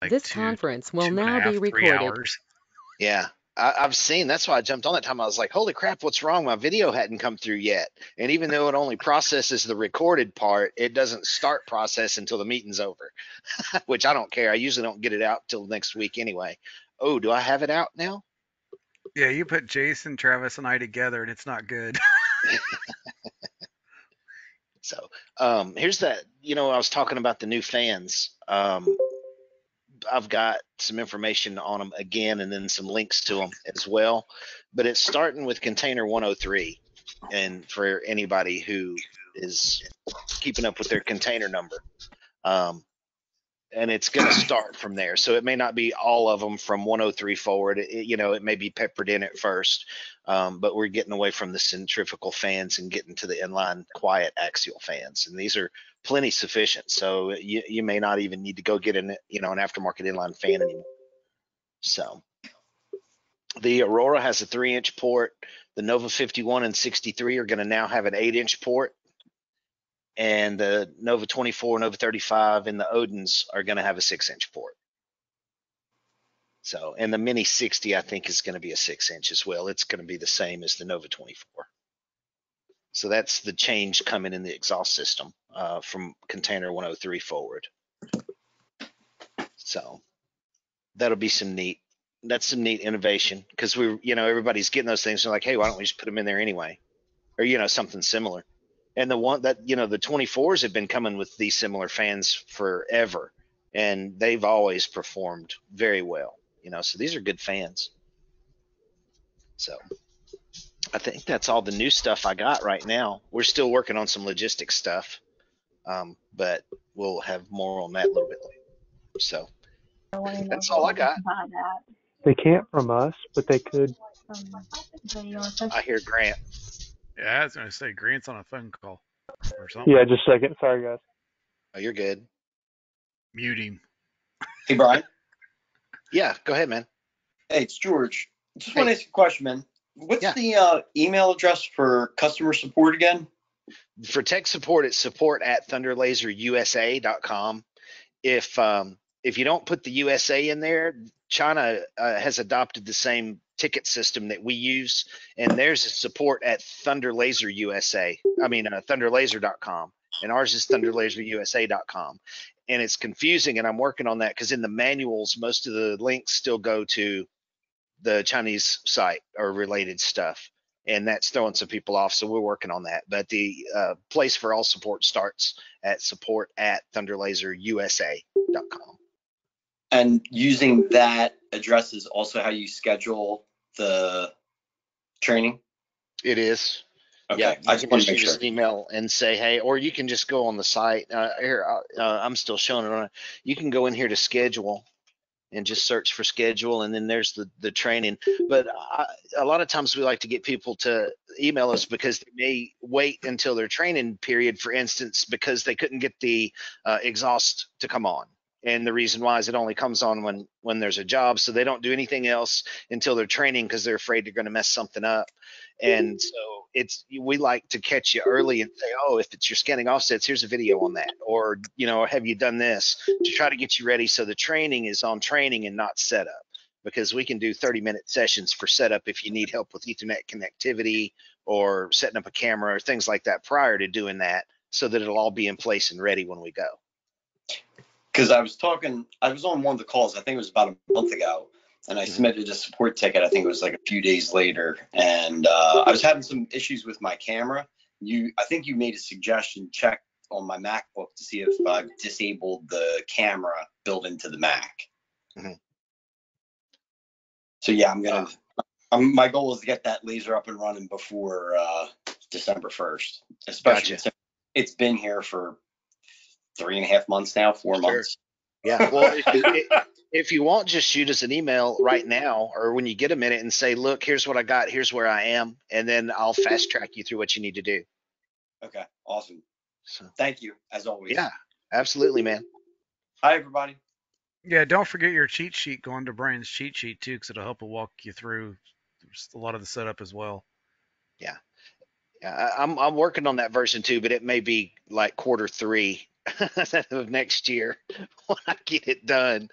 like This two, conference will two and a now half, be recorded. Yeah. I, I've seen, that's why I jumped on that time. I was like, holy crap, what's wrong? My video hadn't come through yet. And even though it only processes the recorded part, it doesn't start process until the meeting's over, which I don't care. I usually don't get it out till next week anyway. Oh, do I have it out now? Yeah, you put Jason, Travis, and I together, and it's not good. So, um, here's that, you know, I was talking about the new fans. Um, I've got some information on them again and then some links to them as well. But it's starting with container 103. And for anybody who is keeping up with their container number. Um, and it's going to start from there. So it may not be all of them from 103 forward. It, you know, it may be peppered in at first, um, but we're getting away from the centrifugal fans and getting to the inline quiet axial fans. And these are plenty sufficient. So you, you may not even need to go get an, you know, an aftermarket inline fan anymore. So the Aurora has a three inch port. The Nova 51 and 63 are going to now have an eight inch port. And the Nova 24, and Nova 35, and the Odins are going to have a six inch port. So, and the Mini 60, I think, is going to be a six inch as well. It's going to be the same as the Nova 24. So that's the change coming in the exhaust system uh, from container 103 forward. So that'll be some neat. That's some neat innovation because we, you know, everybody's getting those things. They're like, hey, why don't we just put them in there anyway, or you know, something similar. And the one that you know, the 24s have been coming with these similar fans forever, and they've always performed very well. You know, so these are good fans. So I think that's all the new stuff I got right now. We're still working on some logistics stuff, um, but we'll have more on that a little bit later. So I wanna know That's all I got. can that. They can't from us, but they could. Video or something. I hear Grant. yeah, I was gonna say Grant's on a phone call or something. Yeah, just a second. Sorry, guys. Oh, you're good. Mute him. Hey, Brian. Yeah, go ahead, man. Hey, it's George. Just Hey. want to ask you a question, man. What's Yeah. the uh, email address for customer support again? For tech support, it's support at thunderlaserusa.com. If um, if you don't put the USA in there, China uh, has adopted the same ticket system that we use, and there's is support at thunderlaserusa. I mean, uh, thunderlaser.com, and ours is thunderlaserusa.com. And it's confusing, and I'm working on that because in the manuals, most of the links still go to the Chinese site or related stuff, and that's throwing some people off. So we're working on that. But the uh, place for all support starts at support at thunderlaserusa.com. And using that address is also how you schedule the training? It is. Okay, Yeah, I just can want just to make shoot us sure. email and say, hey, or you can just go on the site. Uh, here, uh, uh, I'm still showing it on. it. You can go in here to schedule and just search for schedule, and then there's the the training. But I, a lot of times we like to get people to email us because they may wait until their training period, for instance, because they couldn't get the uh, exhaust to come on. And the reason why is it only comes on when when there's a job, so they don't do anything else until they're training because they're afraid they're going to mess something up. And so it's we like to catch you early and say, oh, if it's your scanning offsets, here's a video on that, or you know, have you done this to try to get you ready so the training is on training and not setup. Because we can do 30 minute sessions for setup if you need help with Ethernet connectivity or setting up a camera or things like that prior to doing that, so that it'll all be in place and ready when we go. Because I was talking, I was on one of the calls, I think it was about a month ago, and I Mhm. submitted a support ticket. I think it was like a few days later. And uh, I was having some issues with my camera. You, I think you made a suggestion, check on my MacBook to see if I've disabled the camera built into the Mac. Mhm. So yeah, I'm gonna, um, my goal is to get that laser up and running before uh, December 1st, especially Gotcha. since it's been here for three and a half months now, four Sure. months. Yeah, well, if, if, if you want, just shoot us an email right now or when you get a minute and say, look, here's what I got, here's where I am, and then I'll fast track you through what you need to do. Okay, awesome. So, Thank you, as always. yeah, absolutely, man. Hi, everybody. Yeah, don't forget your cheat sheet going to Brian's cheat sheet too, because it'll help a walk you through a lot of the setup as well. Yeah, I- I'm I'm working on that version too, but it may be like quarter three of next year when I get it done.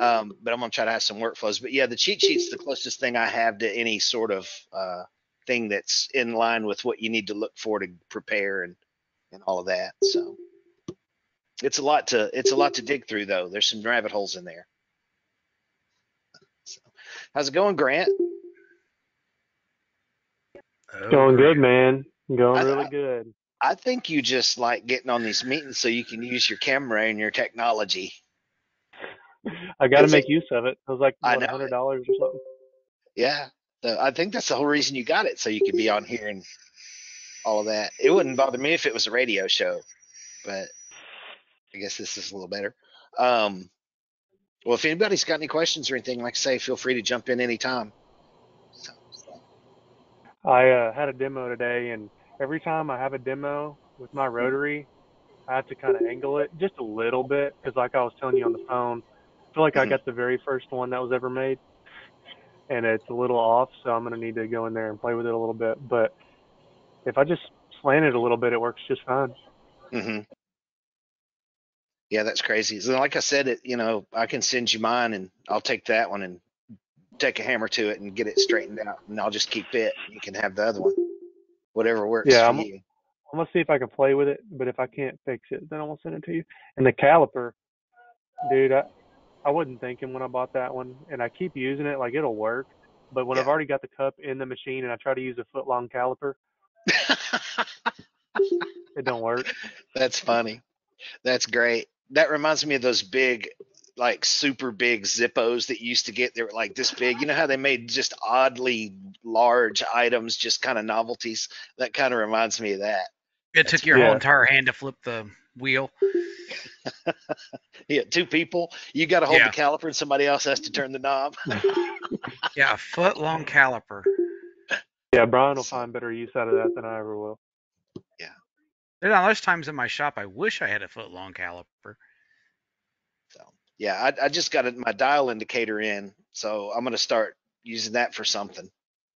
Um, but I'm gonna try to have some workflows. But yeah, the cheat sheet's the closest thing I have to any sort of uh, thing that's in line with what you need to look for to prepare and and all of that. So it's a lot to it's a lot to dig through though. There's some rabbit holes in there. So, how's it going, Grant? Oh, Going great. good, man. Going really I- good. I think you just like getting on these meetings so you can use your camera and your technology. I got to make use of it. It was like hundred dollars or something. Yeah. So I think that's the whole reason you got it, so you could be on here and all of that. It wouldn't bother me if it was a radio show, but I guess this is a little better. Um, well, if anybody's got any questions or anything, like I say, feel free to jump in anytime. So, I uh, had a demo today, and every time I have a demo with my rotary, I have to kind of angle it just a little bit because, like I was telling you on the phone, I feel like I Mhm. got the very first one that was ever made, and it's a little off. So I'm gonna need to go in there and play with it a little bit. But if I just slant it a little bit, it works just fine. hmm Yeah, that's crazy. So like I said, it you know I can send you mine, and I'll take that one and take a hammer to it and get it straightened out, and I'll just keep it. You can have the other one, whatever works Yeah, for I'm- you. I'm gonna see if I can play with it, but if I can't fix it, then I will send it to you. And the caliper, dude, I, I wasn't thinking when I bought that one, and I keep using it like it'll work. But when I've already got the cup in the machine and I try to use a foot long caliper, it don't work. That's funny. That's great. That reminds me of those big, like super big Zippos that you used to get. They were like this big. You know how they made just oddly large items, just kind of novelties? That kind of reminds me of that. It took your Yeah. whole entire hand to flip the wheel. Yeah, two people. You got to hold Yeah. the caliper and somebody else has to turn the knob. Yeah, a foot long caliper. Yeah, Brian will find better use out of that than I ever will. Yeah. There are those times in my shop I wish I had a foot long caliper. Yeah, I, I just got my dial indicator in, so I'm gonna start using that for something.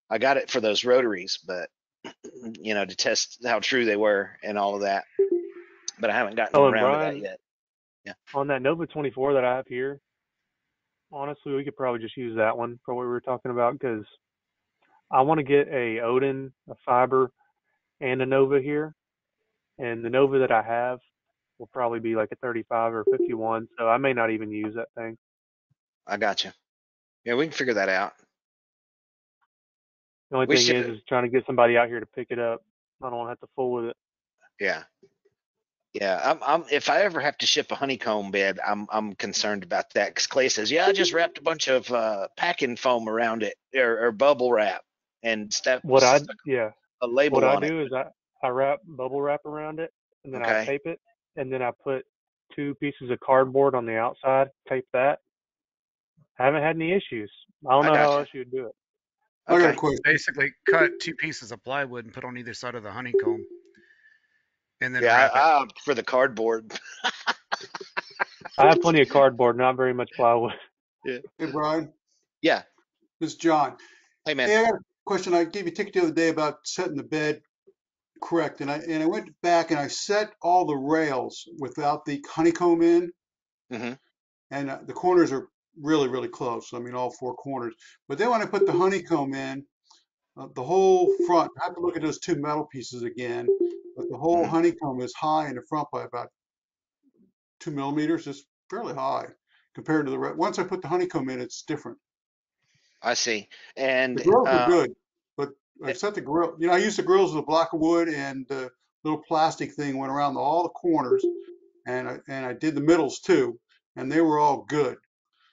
I got it for those rotaries, but you know, to test how true they were and all of that. But I haven't gotten Oh, around to that yet. Yeah. On that Nova 24 that I have here, honestly, we could probably just use that one for what we were talking about because I want to get a Odin, a fiber, and a Nova here. And the Nova that I have will probably be like a 35 or 51, so I may not even use that thing. I got you. Yeah, we can figure that out. The only We thing is, should- is trying to get somebody out here to pick it up. I don't want to have to fool with it. Yeah. Yeah, I'm, I'm, if I ever have to ship a honeycomb bed, I'm, I'm concerned about that. Cause Clay says, yeah, I just wrapped a bunch of, uh, packing foam around it or, or bubble wrap and stuff. What I yeah, a label what I on it. do is I I wrap bubble wrap around it, and then Okay. I tape it, and then I put two pieces of cardboard on the outside, tape that. I haven't had any issues. I don't I know how gotcha. else you'd do it. I got a Okay. question. Basically, cut two pieces of plywood and put on either side of the honeycomb, and then Yeah, I. I for the cardboard. I have plenty of cardboard, not very much plywood. Hey, Brian, Yeah. this is John. Hey, man. Hey, I got a question. I gave you a ticket the other day about setting the bed correct, and I and I went back and I set all the rails without the honeycomb in, Mhm. and uh, the corners are really really close. I mean, all four corners. But then when I put the honeycomb in, uh, the whole front. I have to look at those two metal pieces again, but the whole Mhm. honeycomb is high in the front by about two millimeters. It's fairly high compared to the rest. once I put the honeycomb in, it's different. I see. And The grills uh, are good, but I set the grill, you know, I used the grills with a block of wood and the little plastic thing went around all the corners. And I, and I did the middles too, and they were all good,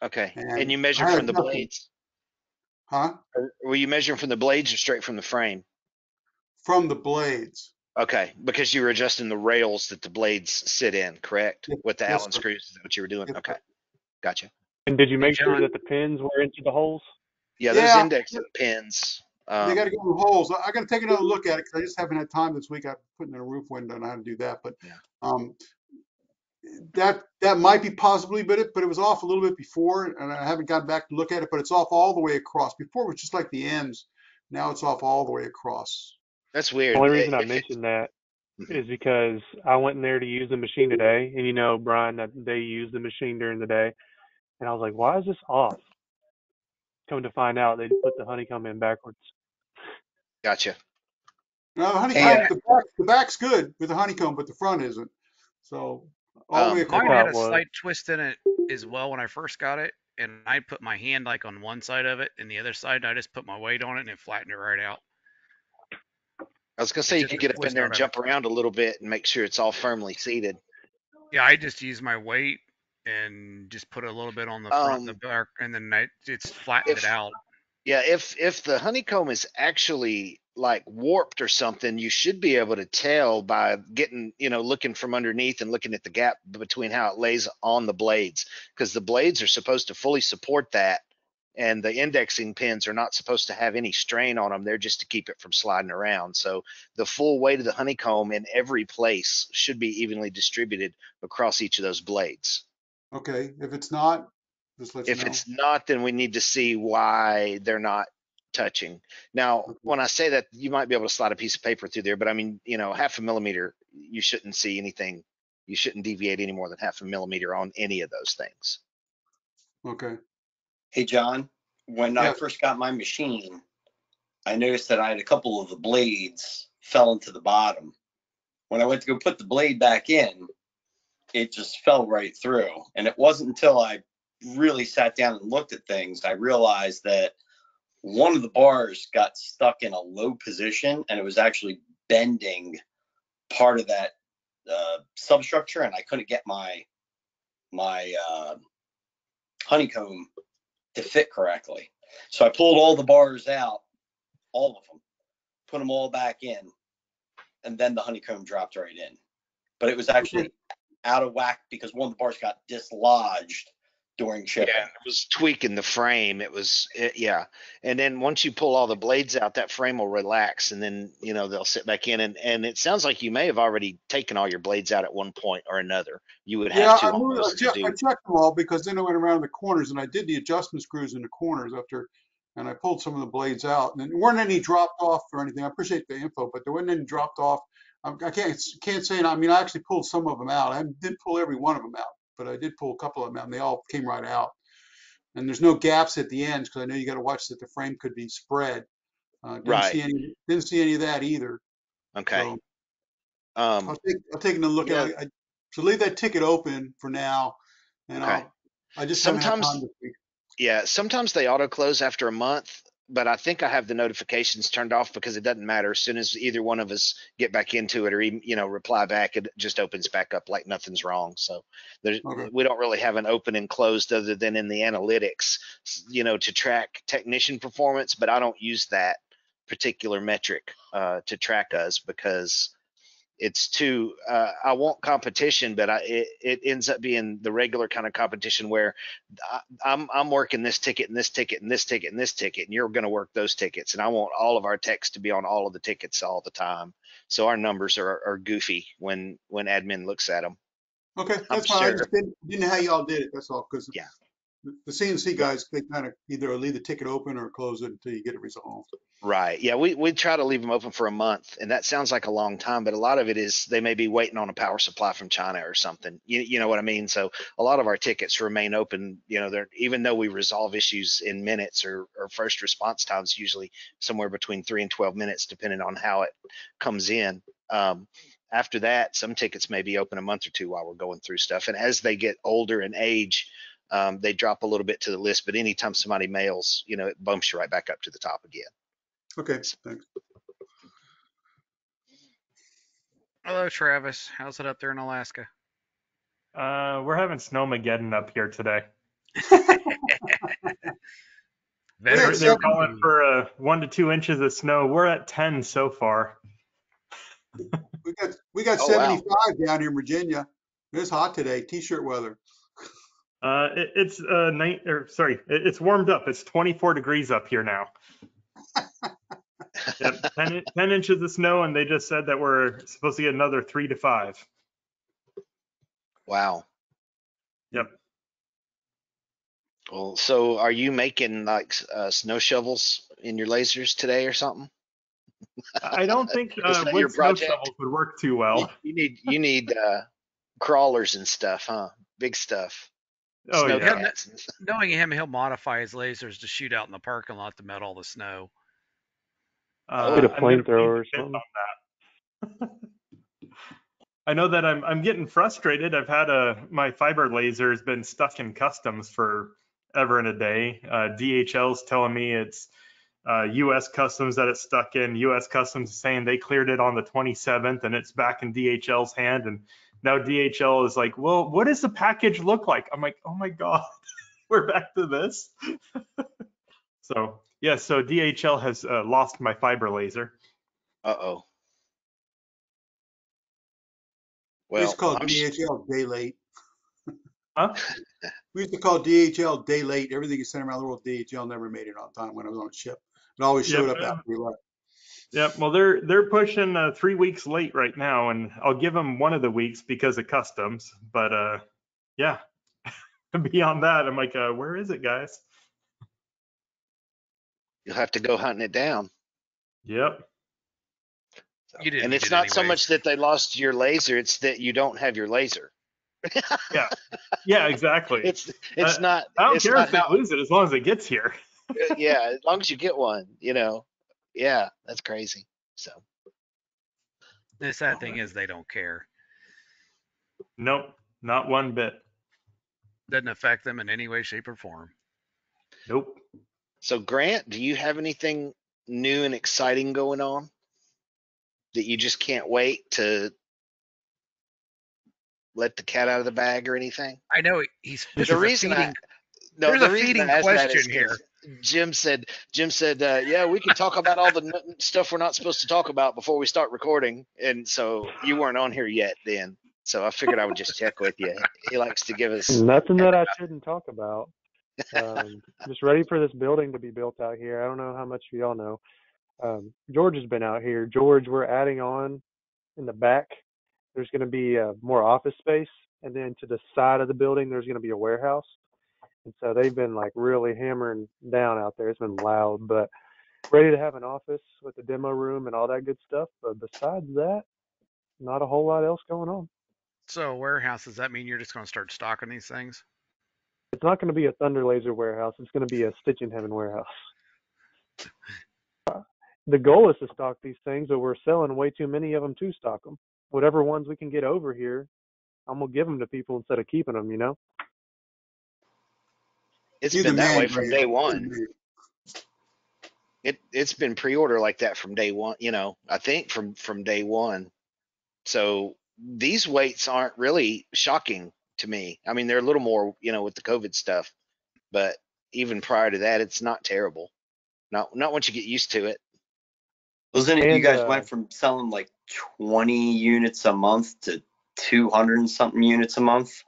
okay. And and you I measure from the nothing. blades? huh? Or were you measuring from the blades or straight from the frame? From the blades. Okay, because you were adjusting the rails that the blades sit in, correct? Yep, With the yes, Allen sir. screws, is that what you were doing? Yes, Okay, sir. gotcha. And did you make sure that the pins were into the holes? Yeah, those Yeah. index pins. They Um, gotta go in the holes. I I gotta take another look at it, because I just haven't had time this week. I'm putting in a roof window and how to do that, but, Yeah. um, that, that might be possibly, but it, but it was off a little bit before, and I haven't gotten back to look at it, but it's off all the way across. Before it was just like the ends. Now it's off all the way across. that's weird. The only reason I mentioned that Mhm. because I went in there to use the machine today, and you know, Brian, that they use the machine during the day, and I was like, why is this off? Come to find out, they put the honeycomb in backwards. Gotcha. No, Hey, honeycomb, uh, the back, the back's good with the honeycomb, but the front isn't. So all the Um, way Mine Mine had a was. slight twist in it as well when I first got it, and I put my hand like on one side of it, and the other side I just put my weight on it, and it flattened it right out. I was gonna say you could get up in there and jump around a little bit and make sure it's all firmly seated. Yeah, I just use my weight and just put a little bit on the front and the Um, back, and then I, it's flattened if- it out. Yeah, if if the honeycomb is actually like warped or something, you should be able to tell by getting, you know, looking from underneath and looking at the gap between how it lays on the blades, because the blades are supposed to fully support that, and the indexing pins are not supposed to have any strain on them. They're just to keep it from sliding around. So the full weight of the honeycomb in every place should be evenly distributed across each of those blades. Okay, if it's not, just let you If know. it's not, then we need to see why they're not touching. Now, Okay. when I say that, you might be able to slide a piece of paper through there, but I mean, you know, half a millimeter, you shouldn't see anything. You shouldn't deviate any more than half a millimeter on any of those things. Okay, Hey, John, when I first got my machine, I noticed that I had a couple of the blades fell into the bottom. When I went to go put the blade back in, it just fell right through. And it wasn't until I really sat down and looked at things, I realized that one of the bars got stuck in a low position and it was actually bending part of that uh, substructure and I couldn't get my my uh, honeycomb to fit correctly. So I pulled all the bars out, all of them, put them all back in, and then the honeycomb dropped right in. But it was actually out of whack because one of the bars got dislodged during shipping. Yeah, it was tweaking the frame. It was, it, yeah. And then once you pull all the blades out, that frame will relax and then, you know, they'll sit back in. And, and it sounds like you may have already taken all your blades out at one point or another. You would yeah, have to I I almost checked. I checked them all because then I went around the corners and I did the adjustment screws in the corners after, and I pulled some of the blades out and there weren't any dropped off or anything. I appreciate the info, but there weren't any dropped off. I, I can't, can't say, I mean, I actually pulled some of them out. I didn't pull every one of them out, but I did pull a couple of them out and they all came right out. And there's no gaps at the ends because I know you got to watch that the frame could be spread. Uh, didn't Right. see any, didn't see any of that either. Okay. So Um, I'll take, I'll take a look at it. I- So leave that ticket open for now and Okay. I'll, I just Sometimes- time this week. Yeah, sometimes they auto close after a month, but I think I have the notifications turned off because it doesn't matter. As soon as either one of us get back into it or even, you know, reply back, it just opens back up like nothing's wrong. So there's, Okay. we don't really have an open and closed other than in the analytics, you know, to track technician performance, but I don't use that particular metric uh, to track us because it's too uh, i want competition but I, it, it ends up being the regular kind of competition where I, i'm i'm working this ticket and this ticket and this ticket and this ticket and you're going to work those tickets and i want all of our techs to be on all of the tickets all the time so our numbers are, are goofy when when admin looks at them Okay, I'm that's fine. I just didn't, didn't know how y'all did it. That's all. Cause Yeah. The CNC guys, they kind of either leave the ticket open or close it until you get it resolved. Right. Yeah, we we try to leave them open for a month, and that sounds like a long time, but a lot of it is they may be waiting on a power supply from China or something. You you know what I mean? So a lot of our tickets remain open. You know, they're even though we resolve issues in minutes or or first response times usually somewhere between three and twelve minutes, depending on how it comes in. Um, after that, some tickets may be open a month or two while we're going through stuff, and as they get older in age. Um, they drop a little bit to the list, but anytime somebody mails, you know, it bumps you right back up to the top again. Okay, thanks. Hello, Travis. How's it up there in Alaska? Uh, we're having snowmageddon up here today. They're, they're calling for uh, one to two inches of snow. We're at 10 so far. We got, we got Oh, wow. 75 down here in Virginia. It's hot today, t-shirt weather. Uh, it, it's uh, night or sorry, it, it's warmed up. It's 24 degrees up here now. Yep, 10, 10 inches of snow, and they just said that we're supposed to get another three to five. Wow. Yep. Well, so are you making like uh, snow shovels in your lasers today or something? I don't think uh, wood your snow project? shovels would work too You, well. you need you need uh, crawlers and stuff, huh? Big stuff. Oh Snow yeah. Yeah. cats. and stuff. Knowing him, he'll modify his lasers to shoot out in the parking lot to melt all the snow. Uh, Get a I'm gonna flamethrower or plead the fifth something. on that. I know that I'm I'm getting frustrated. I've had a my fiber laser has been stuck in customs for ever and a day. Uh, DHL's telling me it's uh, U.S. Customs that it's stuck in. U.S. Customs is saying they cleared it on the 27th and it's back in DHL's hand. And now DHL is like, well, what does the package look like? I'm like, oh my god, we're back to this. so yeah, so DHL has uh, lost my fiber laser. Uh oh. We used Well, to call I'm sh- DHL day late. Huh? We used to call DHL day late. Everything you sent around the world, DHL never made it on time when I was on a ship. It always Yep. showed up after we left. Yep. Well, they're they're pushing uh, three weeks late right now, and I'll give them one of the weeks because of customs. But uh, yeah, beyond that, I'm like, uh, where is it, guys? you'll have to go hunting it down. Yep. So- You didn't and it's it not so much that they lost your laser; it's that you don't have your laser. Yeah. Yeah. Exactly. It's it's Uh, not. I don't it's care not if they how- lose it as long as it gets here. yeah, as long as you get one, you know. Yeah, that's crazy. So The sad thing is they don't care. Nope. Not one bit. Doesn't affect them in any way, shape, or form. Nope. so Grant, do you have anything new and exciting going on that you just can't wait to let the cat out of the bag or anything? I know he's. The this is a reason I- feeding- No, There's the a reason feeding I asked that question here. Jim said, Jim said, uh, yeah, we can talk about all the n- stuff we're not supposed to talk about before we start recording. And so you weren't on here yet then. So I figured I would just check with you. He likes to give us. Nothing that I shouldn't talk about. Um, just ready for this building to be built out here. I don't know how much of y'all know. Um, George has been out here. George, we're adding on in the back. There's going to be uh, more office space, and then to the side of the building, there's going to be a warehouse. And so they've been like really hammering down out there. It's been loud, but ready to have an office with a demo room and all that good stuff. But besides that, not a whole lot else going on. So warehouse, does that mean you're just going to start stocking these things? It's not going to be a Thunder Laser warehouse. It's going to be a Stitch in Heaven warehouse. The goal is to stock these things, but we're selling way too many of them to stock them. Whatever ones we can get over here, I'm gonna give them to people instead of keeping them. You know. It's You're been that way from Grant. day one. It it's been pre-order like that from day one. You know, I think from from day one. So these weights aren't really shocking to me. I mean, they're a little more, you know, with the COVID stuff, but even prior to that, it's not terrible. Not not once you get used to it. Wasn't it you guys uh, went from selling like 20 units a month to 200 and something units a month?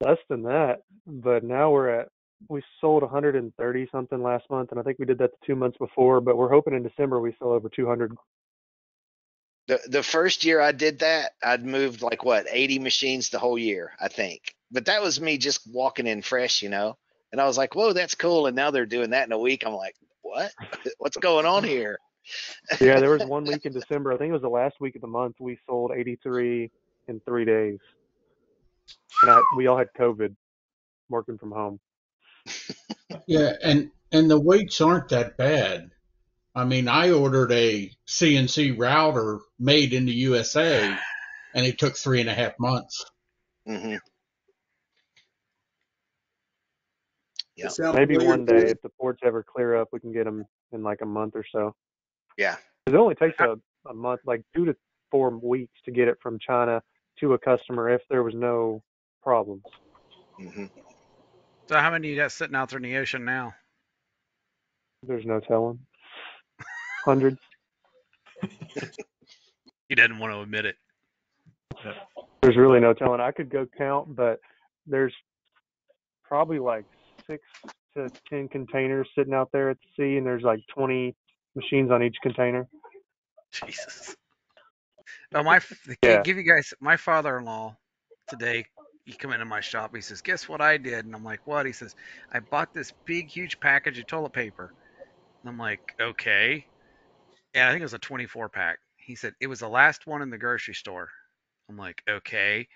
Less than that, but now we're at we sold 130 something last month, and I think we did that the two months before. But we're hoping in December we sell over 200. The the first year I did that, I'd moved like what, 80 machines the whole year, I think. But that was me just walking in fresh, you know. And I was like, "Whoa, that's cool." And now they're doing that in a week. I'm like, "What? What's going on here?" Yeah, there was one week in December. I think it was the last week of the month. We sold 83 in three days, and I, we all had COVID, working from home. Yeah, and and the weights aren't that bad. I mean, I ordered a CNC router made in the USA, and it took three and a half months. hmm Yeah. It Maybe familiar one day, if the ports ever clear up, we can get them in like a month or so. Yeah. 'Cause It only takes a, a month, like two to four weeks, to get it from China to a customer if there was no problems. hmm So how many you got sitting out there in the ocean now? There's no telling. Hundreds. He doesn't want to admit it. There's really no telling. I could go count, but there's probably like six to ten containers sitting out there at the sea, and there's like 20 machines on each container. Jesus. Oh, my, Yeah. give you guys, my father-in-law today, he come into my shop. He says, guess what I did? And I'm like, what? He says, I bought this big, huge package of toilet paper. And I'm like, okay. and I think it was a 24 pack. He said it was the last one in the grocery store. I'm like, okay.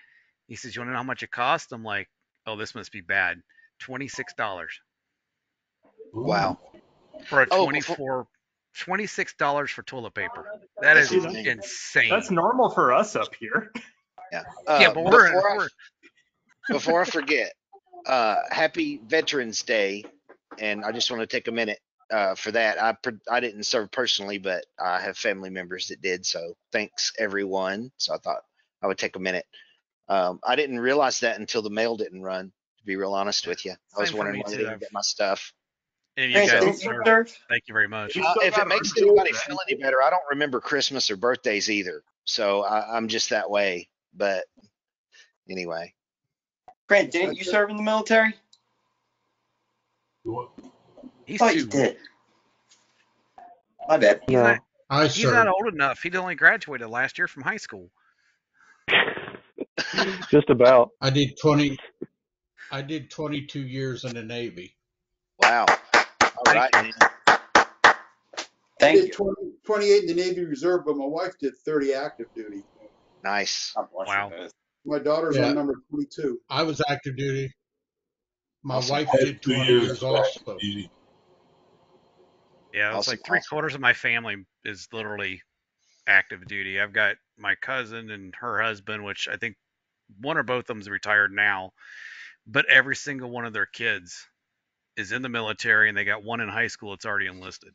He says, you want to know how much it cost? I'm like, oh, this must be bad. Twenty-six dollars Wow. for a Oh, 24. Twenty-six dollars for toilet paper. That is insane. That's normal for us up here. Yeah. Uh, yeah, but we're, before, I, we're before I forget, uh, happy Veterans Day. And I just want to take a minute uh, for that. I, per- I didn't serve personally, but I have family members that did. So thanks everyone. So I thought I would take a minute. Um, I didn't realize that until the mail didn't run, to be real honest with you. I was Same wondering me why I didn't get my stuff. and you Grant, guys didn't serve. serve? Thank you very much. Uh, if it makes anybody feel any better, I don't remember Christmas or birthdays either. So I, I'm just that way. But anyway, Grant, didn't you serve in the military? He's thought too. you did. My bad. He's not, I he's not served. old enough. He only graduated last year from high school. Just about. I did 20. I did 22 years in the Navy. wow. All right. Thank you. I Thank did you. 20, 28 in the Navy Reserve, but my wife did 30 active duty. Nice. God bless you Wow. guys. My daughter's Yeah. on number 22. I was active duty. My Awesome. wife did two 20 years years also. active. Yeah, it's Awesome, like three awesome. quarters of my family is literally active duty. I've got my cousin and her husband, which I think one or both of them's retired now, but every single one of their kids is in the military, and they got one in high school that's already enlisted.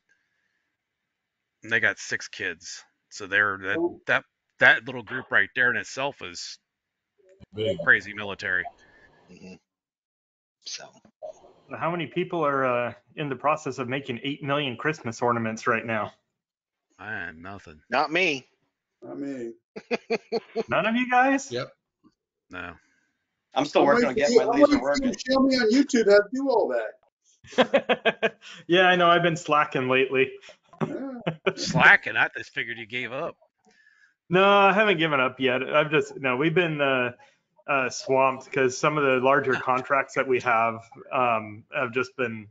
And they got six kids, so they're that Oh. that that little group right there in itself is Big. crazy military. Mhm. So How many people are uh, in the process of making 8 million Christmas ornaments right now? Man, nothing. not me. I mean, None of you guys? Yep. No. I'm still I'm working on getting my you- I'm laser waiting for you working. Show me on YouTube how to do all that. yeah, I know. I've been slacking lately. Slacking. I just figured you gave up. No, I haven't given up yet. I've just no. We've been uh, uh, swamped because some of the larger contracts that we have um, have just been.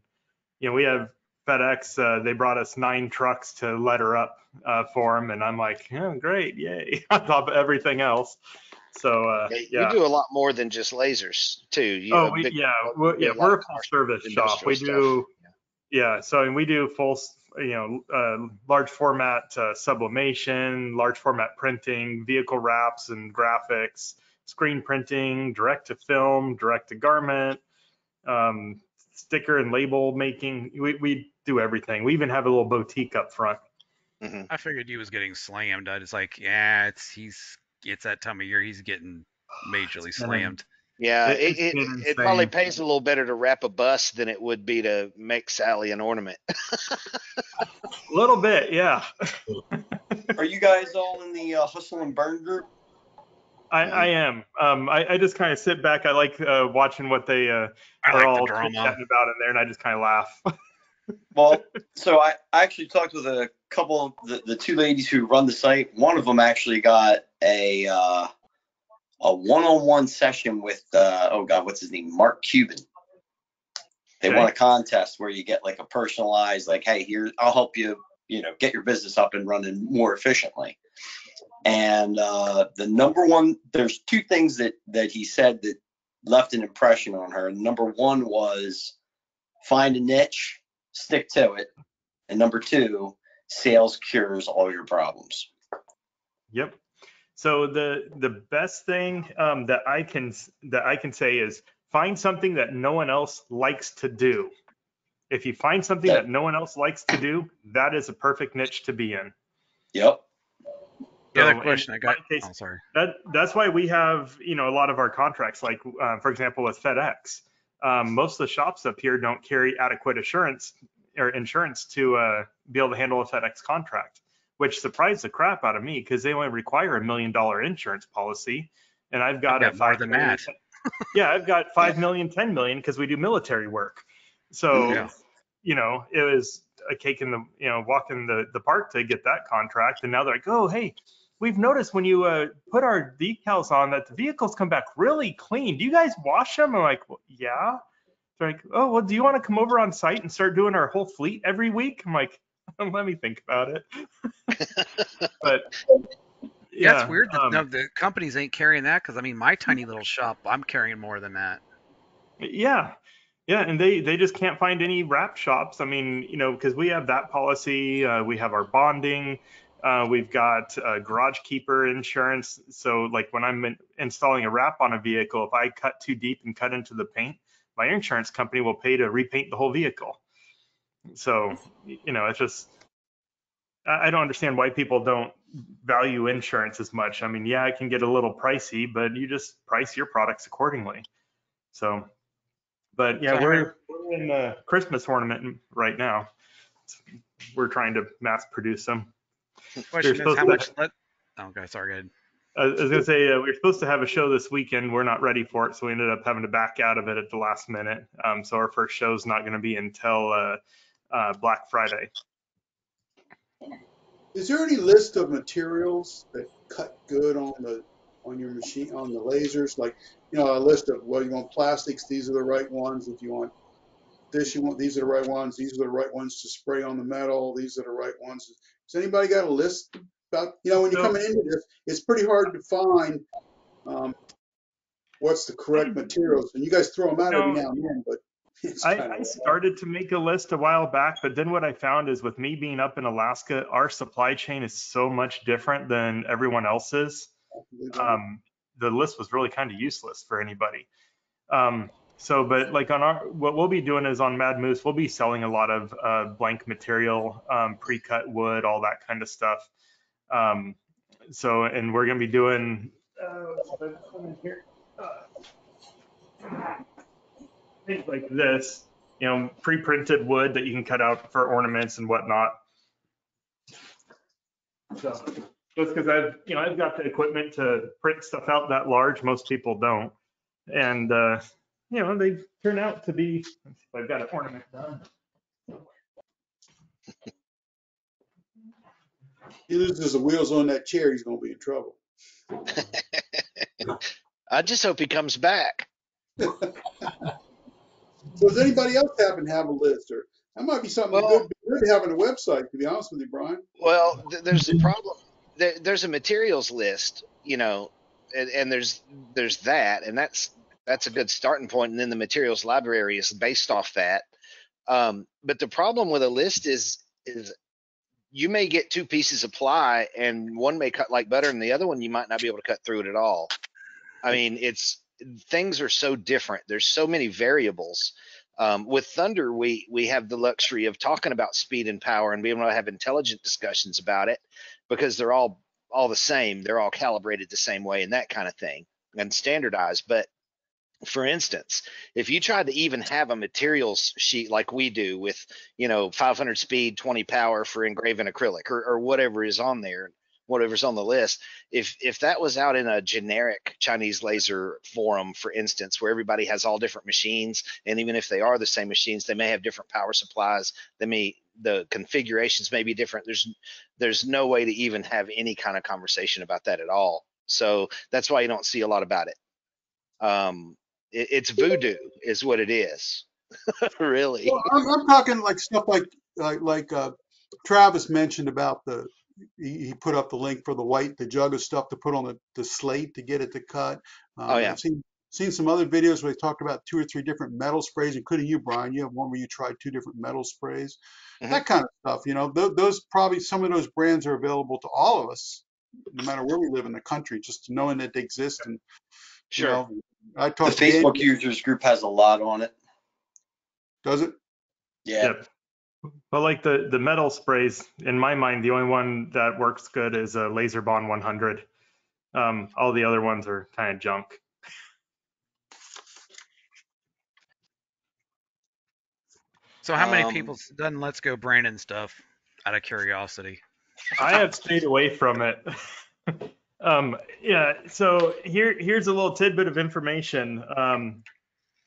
You know, we have FedEx. Uh, they brought us nine trucks to letter up uh, for them, and I'm like, oh, great, yay! On top of everything else. So uh, Yeah, yeah. You do a lot more than just lasers too. You Oh, we, big- yeah, we're, yeah, a we're a full service shop. We stuff. do, yeah, so and we do full, you know, uh, large format uh, sublimation, large format printing, vehicle wraps and graphics, screen printing, direct to film, direct to garment, um, sticker and label making. We, we do everything. We even have a little boutique up front. Mhm. I figured he was getting slammed. I was like, yeah, it's he's it's that time of year. He's getting majorly It's slammed. Yeah, It- it, it, it probably pays a little better to wrap a bus than it would be to make Sally an ornament. A little bit, yeah. Are you guys all in the uh, hustle and burn group? I, I am. Um, I, I just kind of sit back. I like uh, watching what they uh, are like all the chit-chatting about in there, and I just kind of laugh. Well, so I, I actually talked with a couple of the, the two ladies who run the site. One of them actually got a uh, a one-on-one session with uh, oh god, what's his name? Mark Cuban. They Okay. won a contest where you get like a personalized, like, hey, here, I'll help you, you know, get your business up and running more efficiently. And uh, the number one, there's two things that that he said that left an impression on her. Number one was find a niche, stick to it. And number two, sales cures all your problems. Yep. So the the best thing um, that I can that I can say is find something that no one else likes to do. If you find something Yeah. that no one else likes to do, that is a perfect niche to be in. Yep. The other in question I got. my case- Oh, sorry. That that's why we have you know a lot of our contracts, like uh, for example with FedEx. Um, most of the shops up here don't carry adequate assurance or insurance to uh, be able to handle a FedEx contract, which surprised the crap out of me because they only require a million dollar insurance policy, and I've got, I've a got more five than that. yeah, I've got five million, ten million because we do military work. So Yeah. you know, it was a cake in the you know walk in the the park to get that contract, and now they're like, oh hey, we've noticed when you uh, put our decals on that the vehicles come back really clean. Do you guys wash them? I'm like, well, yeah. They're like, oh well, do you want to come over on site and start doing our whole fleet every week? I'm like, Let me think about it. but Yeah, yeah, it's weird that um, no, the companies ain't carrying that because I mean, my tiny little shop, I'm carrying more than that. Yeah. Yeah, and they they just can't find any wrap shops. I mean, you know, because we have that policy, uh, we have our bonding, uh, we've got uh, garage keeper insurance. So, like when I'm in, installing a wrap on a vehicle, if I cut too deep and cut into the paint, my insurance company will pay to repaint the whole vehicle. So, you know, it's just I don't understand why people don't value insurance as much. I mean, yeah, it can get a little pricey, but you just price your products accordingly. So, but yeah, So we're, we're in the Christmas ornament right now. We're trying to mass produce them. Question is, how much? Let, oh, okay, sorry, go ahead. I was gonna say, uh, we were supposed to have a show this weekend. We're not ready for it, so we ended up having to back out of it at the last minute. Um, so our first show is not gonna be until, uh, uh, Black Friday. Is there any list of materials that cut good on the, on your machine, on the lasers? Like, you know, a list of, well, you want plastics, these are the right ones. If you want this, you want, these are the right ones. These are the right ones to spray on the metal. These are the right ones. Has anybody got a list about, you know, when you're No. coming into this, it's pretty hard to find, um, what's the correct materials. And you guys throw them out every now and then, but I, I started to make a list a while back, but then what I found is with me being up in Alaska, our supply chain is so much different than everyone else's. Um, the list was really kind of useless for anybody. Um, so, but like on our, what we'll be doing is on Mad Moose, we'll be selling a lot of uh, blank material, um, pre-cut wood, all that kind of stuff. Um, so, and we're gonna be doing. Uh, what's in here? Uh, things like this, you know, pre-printed wood that you can cut out for ornaments and whatnot. So just because I've, you know, I've got the equipment to print stuff out that large, most people don't. And, uh, you know, they turn out to be, let's see if I've got an ornament done. He loses the wheels on that chair, he's gonna be in trouble. I just hope he comes back. So does anybody else happen to have a list or that might be something Well- good, good to have on a website, to be honest with you, Brian. Well, th- there's a problem. There, there's a materials list, you know, and, and there's there's that, and that's that's a good starting point. And then the materials library is based off that. Um, but the problem with a list is is you may get two pieces of ply, and one may cut like butter, and the other one you might not be able to cut through it at all. I mean, it's things are so different. There's so many variables. Um, with Thunder, we we have the luxury of talking about speed and power and being able to have intelligent discussions about it because they're all all the same. They're all calibrated the same way and that kind of thing and standardized. But for instance, if you tried to even have a materials sheet like we do with, you know, 500 speed, 20 power for engraving acrylic or, or whatever is on there, whatever's on the list, if if that was out in a generic Chinese laser forum, for instance, where everybody has all different machines, and even if they are the same machines, they may have different power supplies. They may the configurations may be different. There's there's no way to even have any kind of conversation about that at all. So that's why you don't see a lot about it. Um, it it's voodoo, is what it is. really. Well, I'm, I'm talking like stuff like, like, like, uh, Travis mentioned about the, he, he put up the link for the white, the jug of stuff to put on the, the slate to get it to cut. Um, Oh, yeah. I've seen, seen some other videos where they talked about two or three different metal sprays, including you, Brian. You have one where you tried two different metal sprays, Mhm. that kind of stuff, you know, those, those probably, some of those brands are available to all of us, no matter where we live in the country, just knowing that they exist and, you Sure. know, I The talked to Dave, Facebook users group has a lot on it. does it? Yeah. Yep. But like the, the metal sprays, in my mind, the only one that works good is a Laser Bond 100. Um, all the other ones are kind of junk. So how many Um, people done Let's Go Brandon stuff? Out of curiosity. I have stayed away from it. um, yeah, so here here's a little tidbit of information. Um,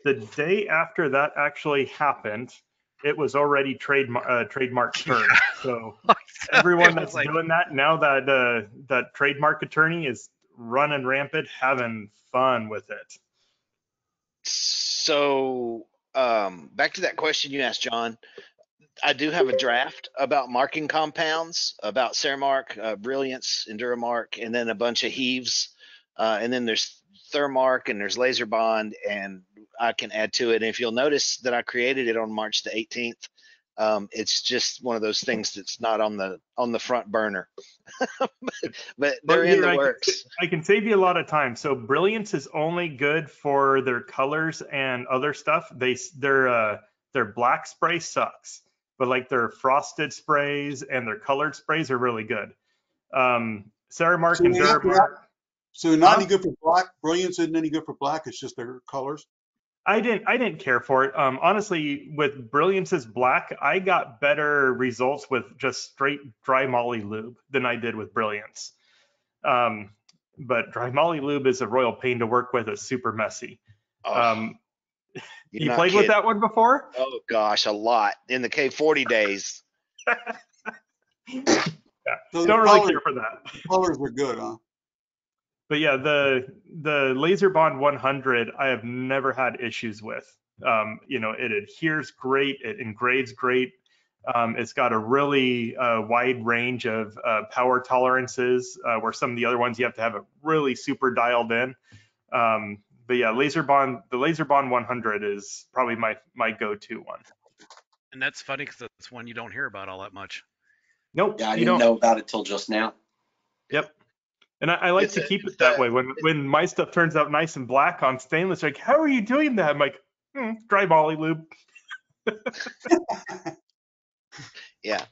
the day after that actually happened, it was already trademark uh, trademark term. So everyone that's like- doing that now that uh, that trademark attorney is running rampant, having fun with it. So um, back to that question you asked, John. I do have a draft about marking compounds, about Ceramark, uh, Brilliance, Enduramark, and then a bunch of Heaves. Uh, and then there's Thermark and there's Laser Bond, and I can add to it. And if you'll notice that I created it on March the 18th, um, it's just one of those things that's not on the on the front burner, but, but they're in the I can works. I can save you a lot of time. So Brilliance is only good for their colors and other stuff. They s- their uh, their black spray sucks, but like their frosted sprays and their colored sprays are really good. Um, Ceramark So and you Duramark. So not Huh? any good for black. Brilliance isn't any good for black. It's just their colors. I didn't I didn't care for it. Um, honestly, with Brilliance's black, I got better results with just straight dry moly lube than I did with Brilliance. Um, but dry moly lube is a royal pain to work with. It's super messy. Oh, Um, you're you not played with that one before? Oh gosh, a lot in the K40 days. So Don't really colors, care for that. colors are good, huh? But yeah, the the Laser Bond 100, I have never had issues with. Um, you know, it adheres great, it engraves great. Um, it's got a really uh, wide range of uh, power tolerances, uh, where some of the other ones you have to have it really super dialed in. Um, but yeah, Laser Bond, the Laser Bond 100 is probably my my go-to one. And that's funny because that's one you don't hear about all that much. Nope, Yeah, I you didn't don't. know about it till just now. Yep. And I, I like It's to a- keep it that a- way. When when my stuff turns out nice and black on stainless, like, how are you doing that? I'm like, hmm, dry moly lube. Yeah.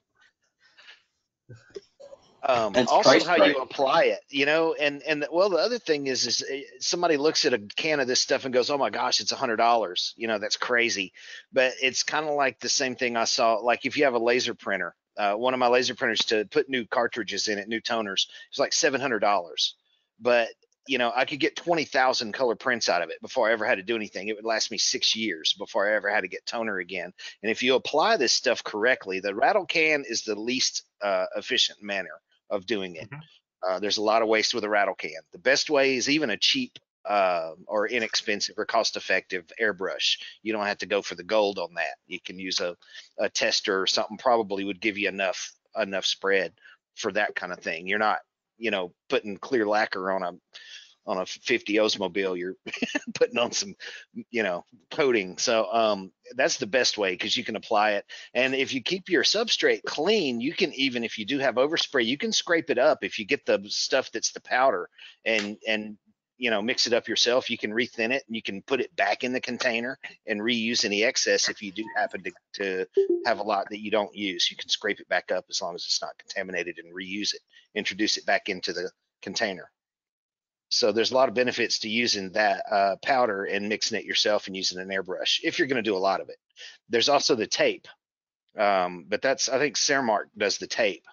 Um, That's also priced how right. you apply it, you know, and, and well, the other thing is, is eh, somebody looks at a can of this stuff and goes, Oh my gosh, it's a hundred dollars. You know, that's crazy. But it's kind of like the same thing I saw. Like if you have a laser printer, uh, one of my laser printers to put new cartridges in it, new toners, it's like seven hundred dollars. But you know, I could get twenty thousand color prints out of it before I ever had to do anything. It would last me six years before I ever had to get toner again. And if you apply this stuff correctly, the rattle can is the least uh, efficient manner of doing it. Mhm. Uh, there's a lot of waste with a rattle can. The best way is even a cheap uh, or inexpensive or cost effective airbrush. You don't have to go for the gold on that. You can use a, a tester or something probably would give you enough enough spread for that kind of thing. You're not, you know, putting clear lacquer on a on a 50 Oldsmobile, you're putting on some, you know, coating. So um, that's the best way because you can apply it. And if you keep your substrate clean, you can even if you do have overspray, you can scrape it up. If you get the stuff that's the powder and and you know mix it up yourself, you can rethin it and you can put it back in the container and reuse any excess if you do happen to, to have a lot that you don't use. You can scrape it back up as long as it's not contaminated and reuse it, introduce it back into the container. So there's a lot of benefits to using that uh, powder and mixing it yourself and using an airbrush if you're going to do a lot of it. There's also the tape, um, but that's I think Cermark does the tape.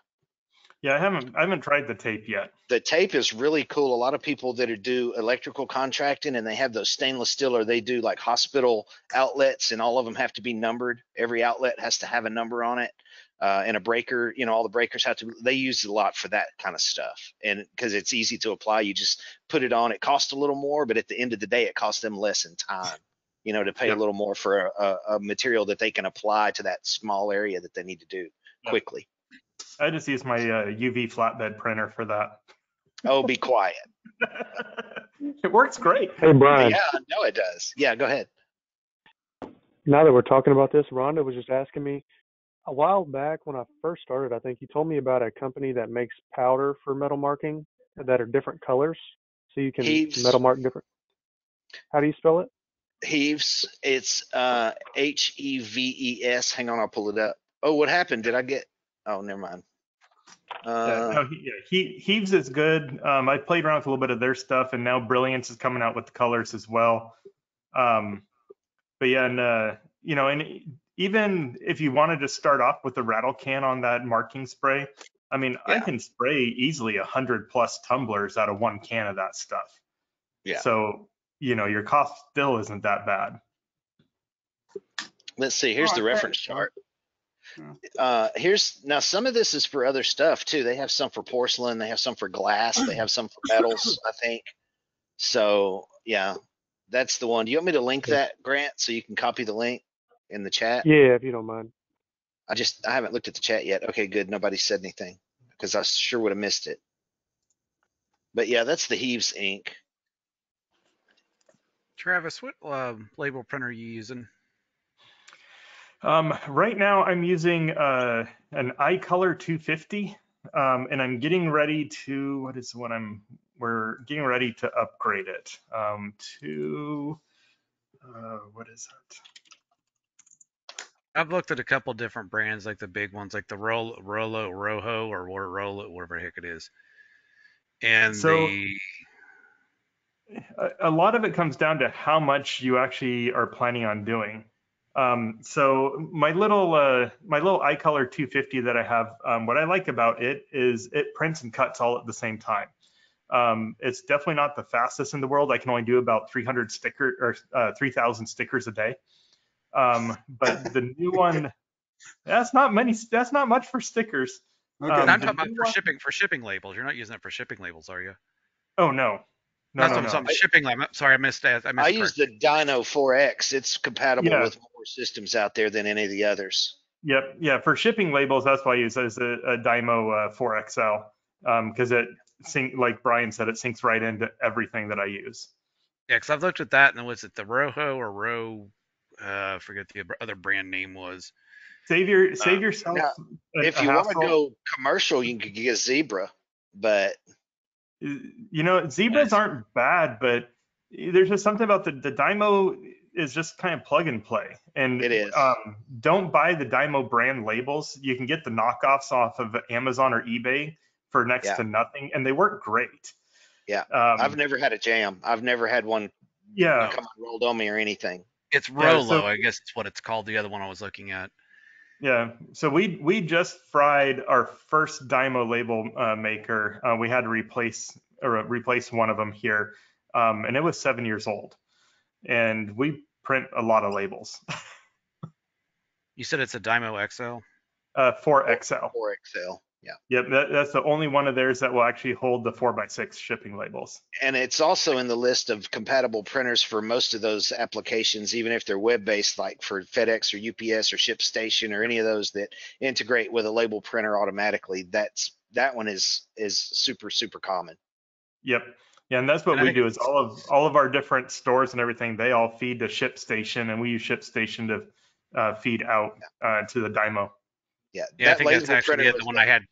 Yeah, I haven't I haven't tried the tape yet. The tape is really cool. A lot of people that do electrical contracting and they have those stainless steel or they do like hospital outlets and all of them have to be numbered. Every outlet has to have a number on it. Uh, and a breaker, you know, all the breakers have to, they use it a lot for that kind of stuff. And because it's easy to apply, you just put it on. It costs a little more, but at the end of the day, it costs them less in time, you know, to pay Yep. a little more for a, a, a material that they can apply to that small area that they need to do Yep. quickly. I just use my uh, UV flatbed printer for that. Oh, be quiet. it works great. Hey, Brian, Yeah, I know it does. Yeah, go ahead. now that we're talking about this, Rhonda was just asking me a while back when I first started, I think you told me about a company that makes powder for metal marking that are different colors. So you can Heves. metal mark different. How do you spell it? Heves. It's uh H E V E S. Hang on, I'll pull it up. Oh, what happened? Did I get? Oh, never mind. Yeah, Uh, no, he, yeah, he, Heves is good. Um, I played around with a little bit of their stuff, and now Brilliance is coming out with the colors as well. Um, but yeah, and uh, you know, and even if you wanted to start off with the rattle can on that marking spray, I mean, I can spray easily a hundred plus tumblers out of one can of that stuff. Yeah. So you know, your cost still isn't that bad. let's see. Here's Oh, the okay. reference chart. Yeah. Uh, here's now some of this is for other stuff too. They have some for porcelain. They have some for glass. They have some for metals. I think. So yeah, that's the one. Do you want me to link that, Grant, so you can copy the link in the chat? Yeah, if you don't mind. I just, I haven't looked at the chat yet. Okay, good. Nobody said anything because I sure would have missed it. But yeah, that's the Heves ink. Travis, what um, label printer are you using? Um, right now I'm using uh, an iColor 250, um, and I'm getting ready to, what is what I'm, we're getting ready to upgrade it um, to, uh, what is it? I've looked at a couple different brands, like the big ones, like the Rollo, Rollo Rojo, or Rollo, whatever the heck it is. And So- the a lot of it comes down to how much you actually are planning on doing. Um, so my little uh, my little iColor 250 that I have, um, what I like about it is it prints and cuts all at the same time. Um, it's definitely not the fastest in the world. I can only do about 300 sticker or uh, 3,000 stickers a day. Um, but the new one, that's not many. That's not much for stickers. Okay. Um, I'm talking about for one- shipping for shipping labels. You're not using it for shipping labels, are you? Oh no, no, That's no, what I'm no. talking- shipping label. Sorry, I missed that. I missed. I use the Dymo 4X. It's compatible Yeah. with more systems out there than any of the others. Yep, yeah. For shipping labels, that's why I use it as a, a Dymo uh, 4XL because it sync, like Brian said, it syncs right into everything that I use. Yeah, because I've looked at that, and then was it the Rojo or Ro? Uh, I forget the other brand name was. Save your save yourself. now, a- If you want to go commercial, you can get a Zebra, but you know, zebras Yes. aren't bad, but there's just something about the the Dymo is just kind of plug and play. And It is. Um, don't buy the Dymo brand labels. You can get the knockoffs off of Amazon or eBay for next Yeah. to nothing, and they work great. Yeah. Um, I've never had a jam. I've never had one yeah. come rolled on me or anything. It's Yeah, Rollo, so- I guess it's what it's called. The other one I was looking at. Yeah, so we we just fried our first Dymo label uh, maker. Uh, we had to replace or replace one of them here, um, and it was seven years old. And we print a lot of labels. You said it's a Dymo XL. Uh, 4XL. 4XL. Yeah. Yep, that, that's the only one of theirs that will actually hold the four by six shipping labels. And it's also in the list of compatible printers for most of those applications, even if they're web-based, like for FedEx or UPS or ShipStation or any of those that integrate with a label printer automatically. That's that one is is super super common. Yep. Yeah, and that's what And we do is all of all of our different stores and everything, they all feed to ShipStation, and we use ShipStation to uh, feed out uh, to the Dymo. Yeah. Yeah, I that think that's label actually it. The one I had.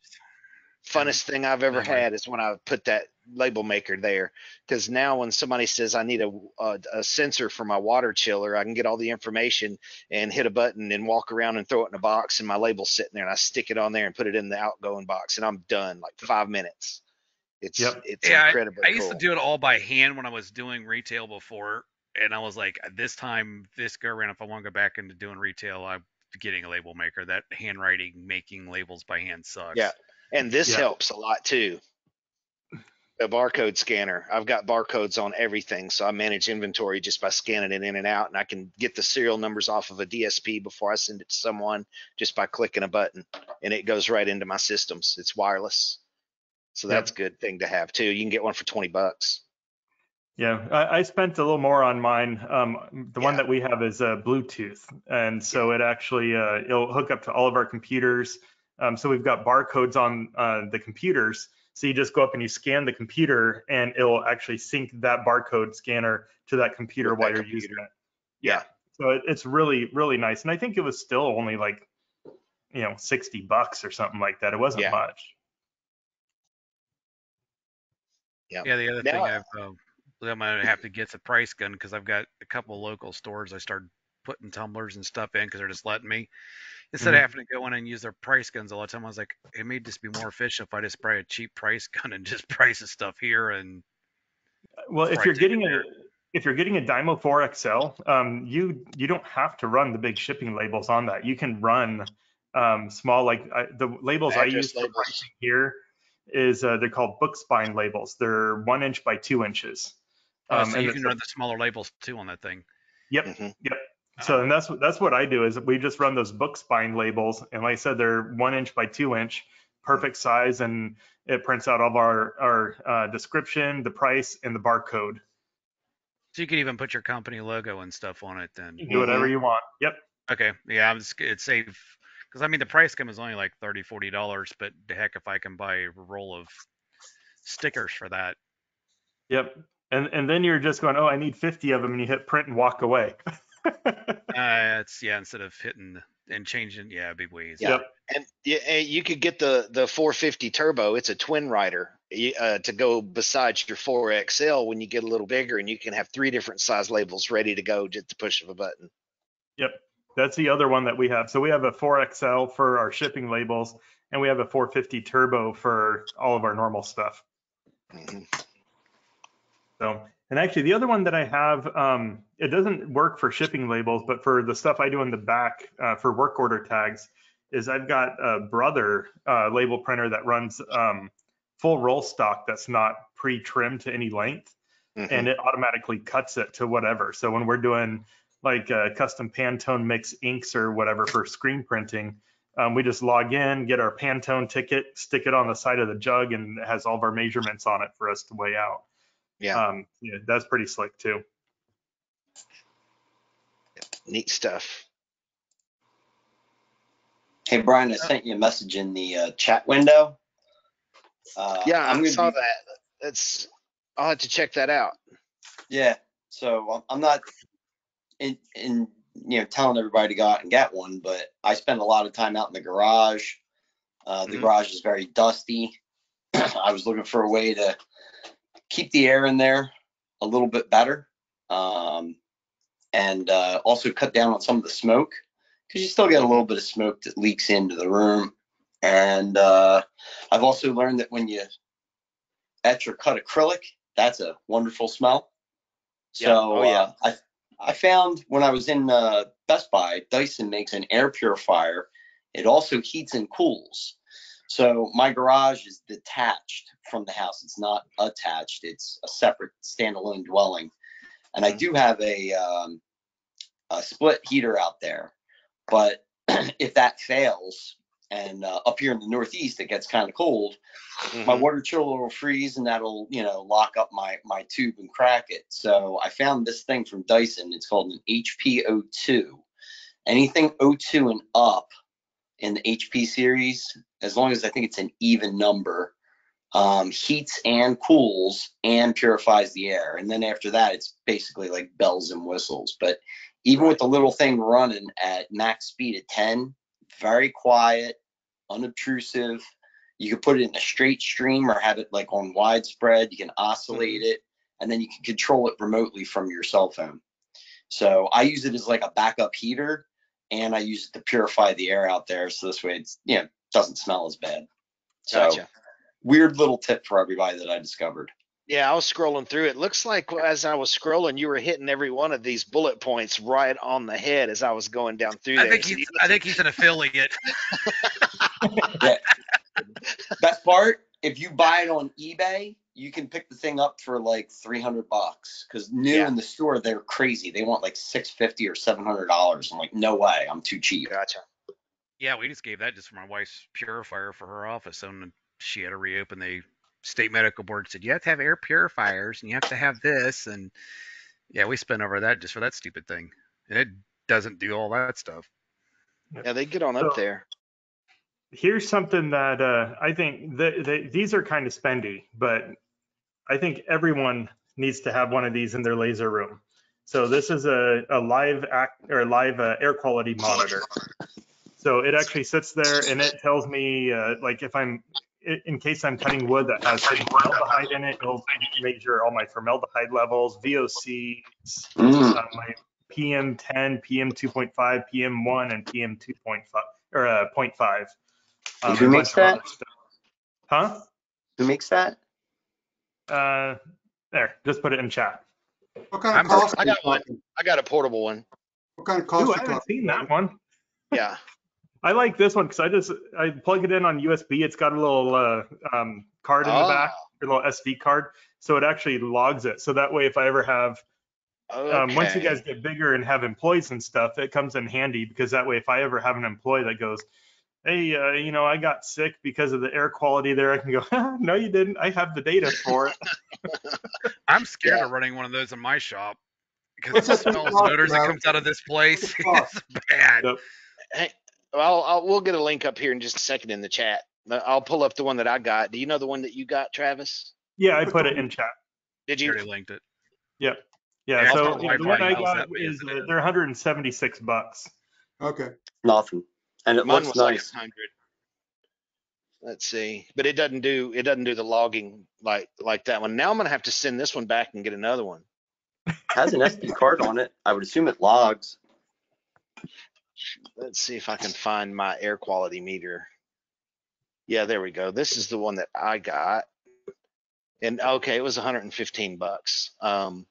funnest thing I've ever had is when I put that label maker there. Because now when somebody says I need a, a a sensor for my water chiller, I can get all the information and hit a button and walk around and throw it in a box, and my label's sitting there, and I stick it on there and put it in the outgoing box, and I'm done like five minutes. It's Yep. it's Yeah, incredibly I used cool. to do it all by hand when I was doing retail before, and I was like, this time, this go around, if I want to go back into doing retail, I'm getting a label maker. That handwriting, making labels by hand sucks. Yeah. And this Yeah. helps a lot too. The barcode scanner. I've got barcodes on everything, so I manage inventory just by scanning it in and out, and I can get the serial numbers off of a DSP before I send it to someone just by clicking a button, and it goes right into my systems. It's wireless, so Yep. that's a good thing to have too. You can get one for twenty bucks. Yeah, I, I spent a little more on mine. Um, the one that we have is uh, Bluetooth, and so it actually uh, it'll hook up to all of our computers. Um, so we've got barcodes on uh, the computers. So you just go up and you scan the computer, and it'll actually sync that barcode scanner to that computer With while that you're using it. Yeah. So it, it's really really nice, and I think it was still only like you know 60 bucks or something like that. It wasn't Yeah. much. Yeah. Yeah, the other Now- thing I've, uh, I'm gonna have to get the price gun because I've got a couple of local stores. I started putting tumblers and stuff in because they're just letting me. Instead Mhm. of having to go in and use their price guns all the time, I was like, it may just be more efficient if I just buy a cheap price gun and just price the stuff here. And Well, if you're getting a if you're getting a Dymo 4XL, um, you you don't have to run the big shipping labels on that. You can run um, small like I, the labels I Address use labels. here is uh, they're called book spine labels. They're one inch by two inches. Oh, Um, so and you can run the smaller labels too on that thing. Yep. Mhm. So and that's what that's what I do is we just run those book spine labels, and like I said, they're one inch by two inch, perfect size, and it prints out all of our our uh, description, the price, and the barcode. So you could even put your company logo and stuff on it then. You can do whatever Mhm. you want. Yep. Okay, yeah, I'm just, it's safe Because I mean, the price come is only like 30 40 dollars, but the heck, if I can buy a roll of stickers for that, Yep. And and then you're just going, oh, I need 50 of them, and you hit print and walk away. uh, it's yeah, instead of hitting and changing, yeah, it'd be way easier. Yeah. Yep. And yeah, eh, you could get the the 450 turbo. It's a twin rider uh, to go besides your 4XL when you get a little bigger, and you can have three different size labels ready to go just the push of a button. Yep. That's the other one that we have. So we have a 4XL for our shipping labels, and we have a 450 turbo for all of our normal stuff. Mhm. So, and actually, the other one that I have, um, it doesn't work for shipping labels, but for the stuff I do in the back uh, for work order tags, is I've got a brother uh, label printer that runs um, full roll stock that's not pre-trimmed to any length, Mhm. and it automatically cuts it to whatever. So when we're doing like uh, custom Pantone mix inks or whatever for screen printing, um, we just log in, get our Pantone ticket, stick it on the side of the jug, and it has all of our measurements on it for us to weigh out. Yeah, Um, yeah, that's pretty slick too. neat stuff. Hey Brian, I sent you a message in the uh, chat window. Uh, Yeah, I'm I saw be- that. That's I'll have to check that out. Yeah, so I'm- I'm not in, in you know telling everybody to go out and get one, but I spend a lot of time out in the garage. Uh, the Mhm. garage is very dusty. I was looking for a way to keep the air in there a little bit better, um, and uh, also cut down on some of the smoke because you still get a little bit of smoke that leaks into the room. And uh, I've also learned that when you etch or cut acrylic, that's a wonderful smell. Yeah. So Oh, yeah. uh, I I found when I was in uh, Best Buy, Dyson makes an air purifier. It also heats and cools. So my garage is detached from the house. It's not attached. It's a separate standalone dwelling, and I Mhm. do have a um, a split heater out there. But if that fails, and uh, up here in the Northeast it gets kind of cold, my Mhm. water chiller will freeze and that'll you know lock up my my tube and crack it so i found this thing from dyson it's called an hpo2 anything o2 and up in the hp series as long as i think it's an even number um, heats and cools and purifies the air and then after that it's basically like bells and whistles but even with the little thing running at max speed at 10 very quiet unobtrusive you can put it in a straight stream or have it like on widespread. You can oscillate it and then you can control it remotely from your cell phone. So I use it as like a backup heater and I use it to purify the air out there. So this way it's, you know, doesn't smell as bad. So Gotcha. weird little tip for everybody that I discovered. Yeah, I was scrolling through. It looks like as I was scrolling, you were hitting every one of these bullet points right on the head as I was going down through I there. think he's I think he's an affiliate. Best part, if you buy it on eBay, you can pick the thing up for like 300 bucks because new Yeah. in the store, they're crazy. They want like 650 or $700. I'm like, no way. I'm too cheap. Gotcha. Yeah, we just gave that just for my wife's purifier for her office, and she had to reopen. The state medical board said you have to have air purifiers and you have to have this, and yeah, we spent over that just for that stupid thing, and it doesn't do all that stuff. Yeah, they get on up So- there. Here's something that uh, I think that that these are kind of spendy, but I think everyone needs to have one of these in their laser room. So this is a, a live act or live uh, air quality monitor. So it actually sits there and it tells me uh, like if I'm in case I'm cutting wood that has formaldehyde in it, it'll measure all my formaldehyde levels, VOCs, Mm. uh, my PM10, PM2.5, PM1, and PM2.5 or uh, 0.5. And Um, who a makes that? Huh? Who makes that? Uh, there, just put it in chat. What kind I'm- of cost? I got one. I got a portable one. What kind of cost? Ooh, I haven't talking seen that one. Yeah. I like this one because I just I plug it in on USB. It's got a little uh, um, card in the back, a little SD card, so it actually logs it. So that way, if I ever have um, once you guys get bigger and have employees and stuff, it comes in handy because that way, if I ever have an employee that goes, "Hey, uh, you know, I got sick because of the air quality there," I can go, "No, you didn't. I have the data for it." I'm scared Yeah. of running one of those in my shop because What's the that thing smells and cost odors that comes out of this place What's it cost? is bad. Yep. Hey, I'll, I'll, we'll get a link up here in just a second in the chat. Uh, I'll pull up the one that I got. Do you know the one that you got, Travis? Yeah, I put it in chat. Did You you? already linked it. Yep. Yeah, Yeah, so put you know, the one I got is, isn't uh, they're 176 bucks. Okay. Nothing. And it Mine looks was like nice. a hundred. Let's see, but it doesn't do, it doesn't do the logging like, like that one. Now I'm gonna have to send this one back and get another one. has an SD card on it. I would assume it logs. Let's see if I can find my air quality meter. Yeah, there we go. This is the one that I got. And okay, it was 115 bucks. Um,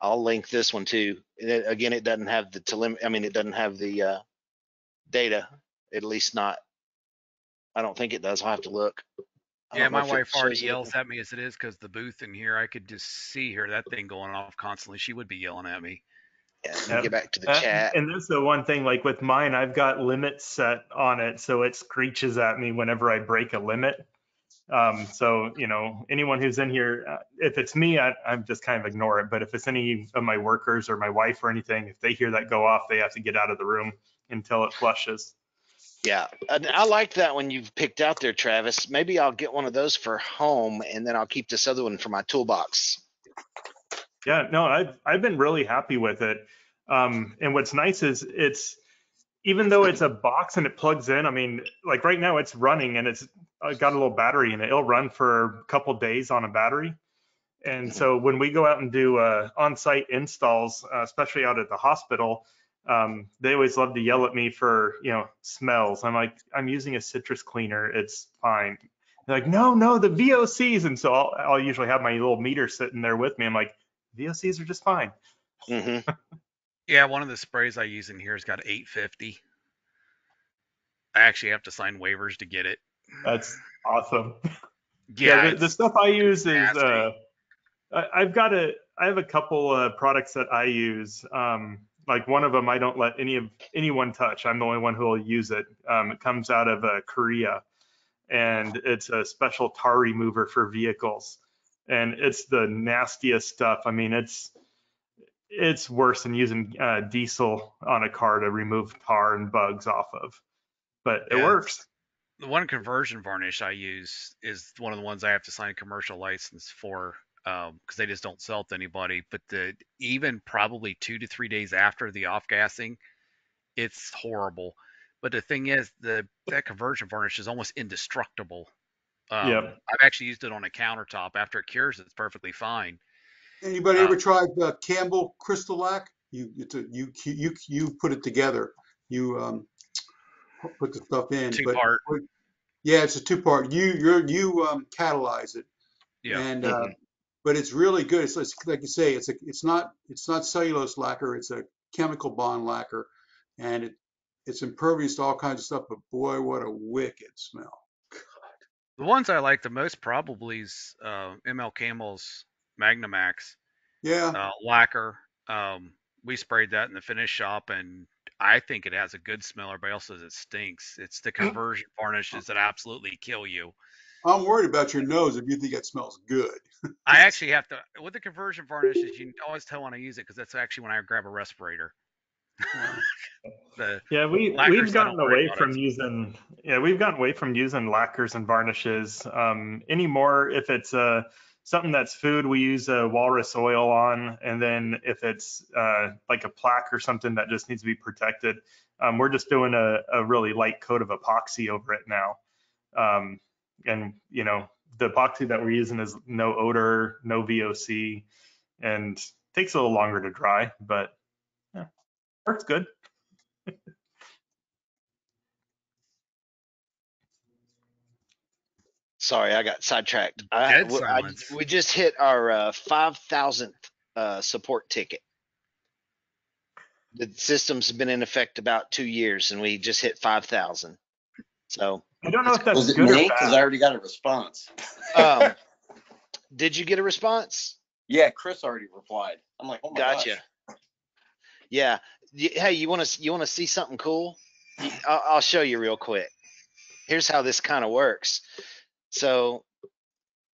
I'll link this one too. And it- again, it doesn't have the telim, I mean, it doesn't have the, uh, data, at least not. I don't think it does. I'll have to look. I Yeah, my wife already shows it. yells at me as it is because the booth in here, I could just see her, that thing going off constantly. She would be yelling at me. Yeah, Yep. get back to the Uh, chat. And that's the one thing, like with mine, I've got limits set on it, so it screeches at me whenever I break a limit. Um, so, you know, anyone who's in here, uh, if it's me, I, I'm just kind of ignore it. But if it's any of my workers or my wife or anything, if they hear that go off, they have to get out of the room until it flushes. Yeah, and I like that one you've picked out there, Travis. Maybe I'll get one of those for home and then I'll keep this other one for my toolbox. Yeah, no, I've I've been really happy with it. Um, and what's nice is it's even though it's a box and it plugs in. I mean, like right now it's running and it's got a little battery in it. It'll run for a couple days on a battery. And so when we go out and do uh, on-site installs, uh, especially out at the hospital, um, they always love to yell at me for you know smells. I'm like, I'm using a citrus cleaner. It's fine. They're like, no, no, the VOCs. And so I'll, I'll usually have my little meter sitting there with me. I'm like, VOCs are just fine. hmm Yeah, one of the sprays I use in here has got 850. I actually have to sign waivers to get it. That's awesome. Yeah, the, the stuff I use is uh, I, I've got a I have a couple uh, products that I use. Um, like one of them, I don't let any of anyone touch. I'm the only one who will use it. Um, it comes out of uh, Korea, and it's a special tar remover for vehicles, and it's the nastiest stuff. I mean, it's it's worse than using uh, diesel on a car to remove tar and bugs off of, but it Yeah, works. the one conversion varnish I use is one of the ones I have to sign a commercial license for because they just don't sell it to anybody. But the even probably two to three days after the off gassing, it's horrible. But the thing is, the that conversion varnish is almost indestructible. Um, Yep. I've actually used it on a countertop. After it cures, it's perfectly fine. Anybody Uh, ever tried uh, Campbell Crystal-Lac? You, it's a, you, you, you put it together. You, um, put the stuff in. Two but- part. Yeah, it's a two-part. You, you're, you, um, catalyze it. Yeah. And, uh, but it's really good. It's, it's like you say, it's a, it's not, it's not cellulose lacquer. It's a chemical bond lacquer. And it, it's impervious to all kinds of stuff, but boy, what a wicked smell. God. The ones I like the most probably is uh, ML Campbell's Magnamax. Yeah, uh, lacquer. Um, we sprayed that in the finish shop, and I think it has a good smell. Everybody else says it stinks. It's the conversion varnishes that absolutely kill you. I'm worried about your nose if you think it smells good. I actually have to with the conversion varnishes. You always tell when I use it because that's actually when I grab a respirator. Yeah, we we've gotten away about from it. using yeah we've gotten away from using lacquers and varnishes um, anymore. If it's uh, something that's food, we use a walrus oil on, and then if it's uh, like a plaque or something that just needs to be protected, um, we're just doing a, a really light coat of epoxy over it now. Um, and you know the epoxy that we're using is no odor, no VOC, and takes a little longer to dry, but yeah, works good. Sorry, I got sidetracked. I, Dead w- I- we just hit our uh, 5,000th uh, support ticket. The system's been in effect about two years and we just hit 5,000. So, I don't know if that's Was it good me? Because. I already got a response. um, did you get a response? Yeah, Chris already replied. I'm like, oh my Gotcha. gosh. Yeah. Hey, you want to you want to see something cool? Y- I'll, I'll show you real quick. Here's how this kind of works. So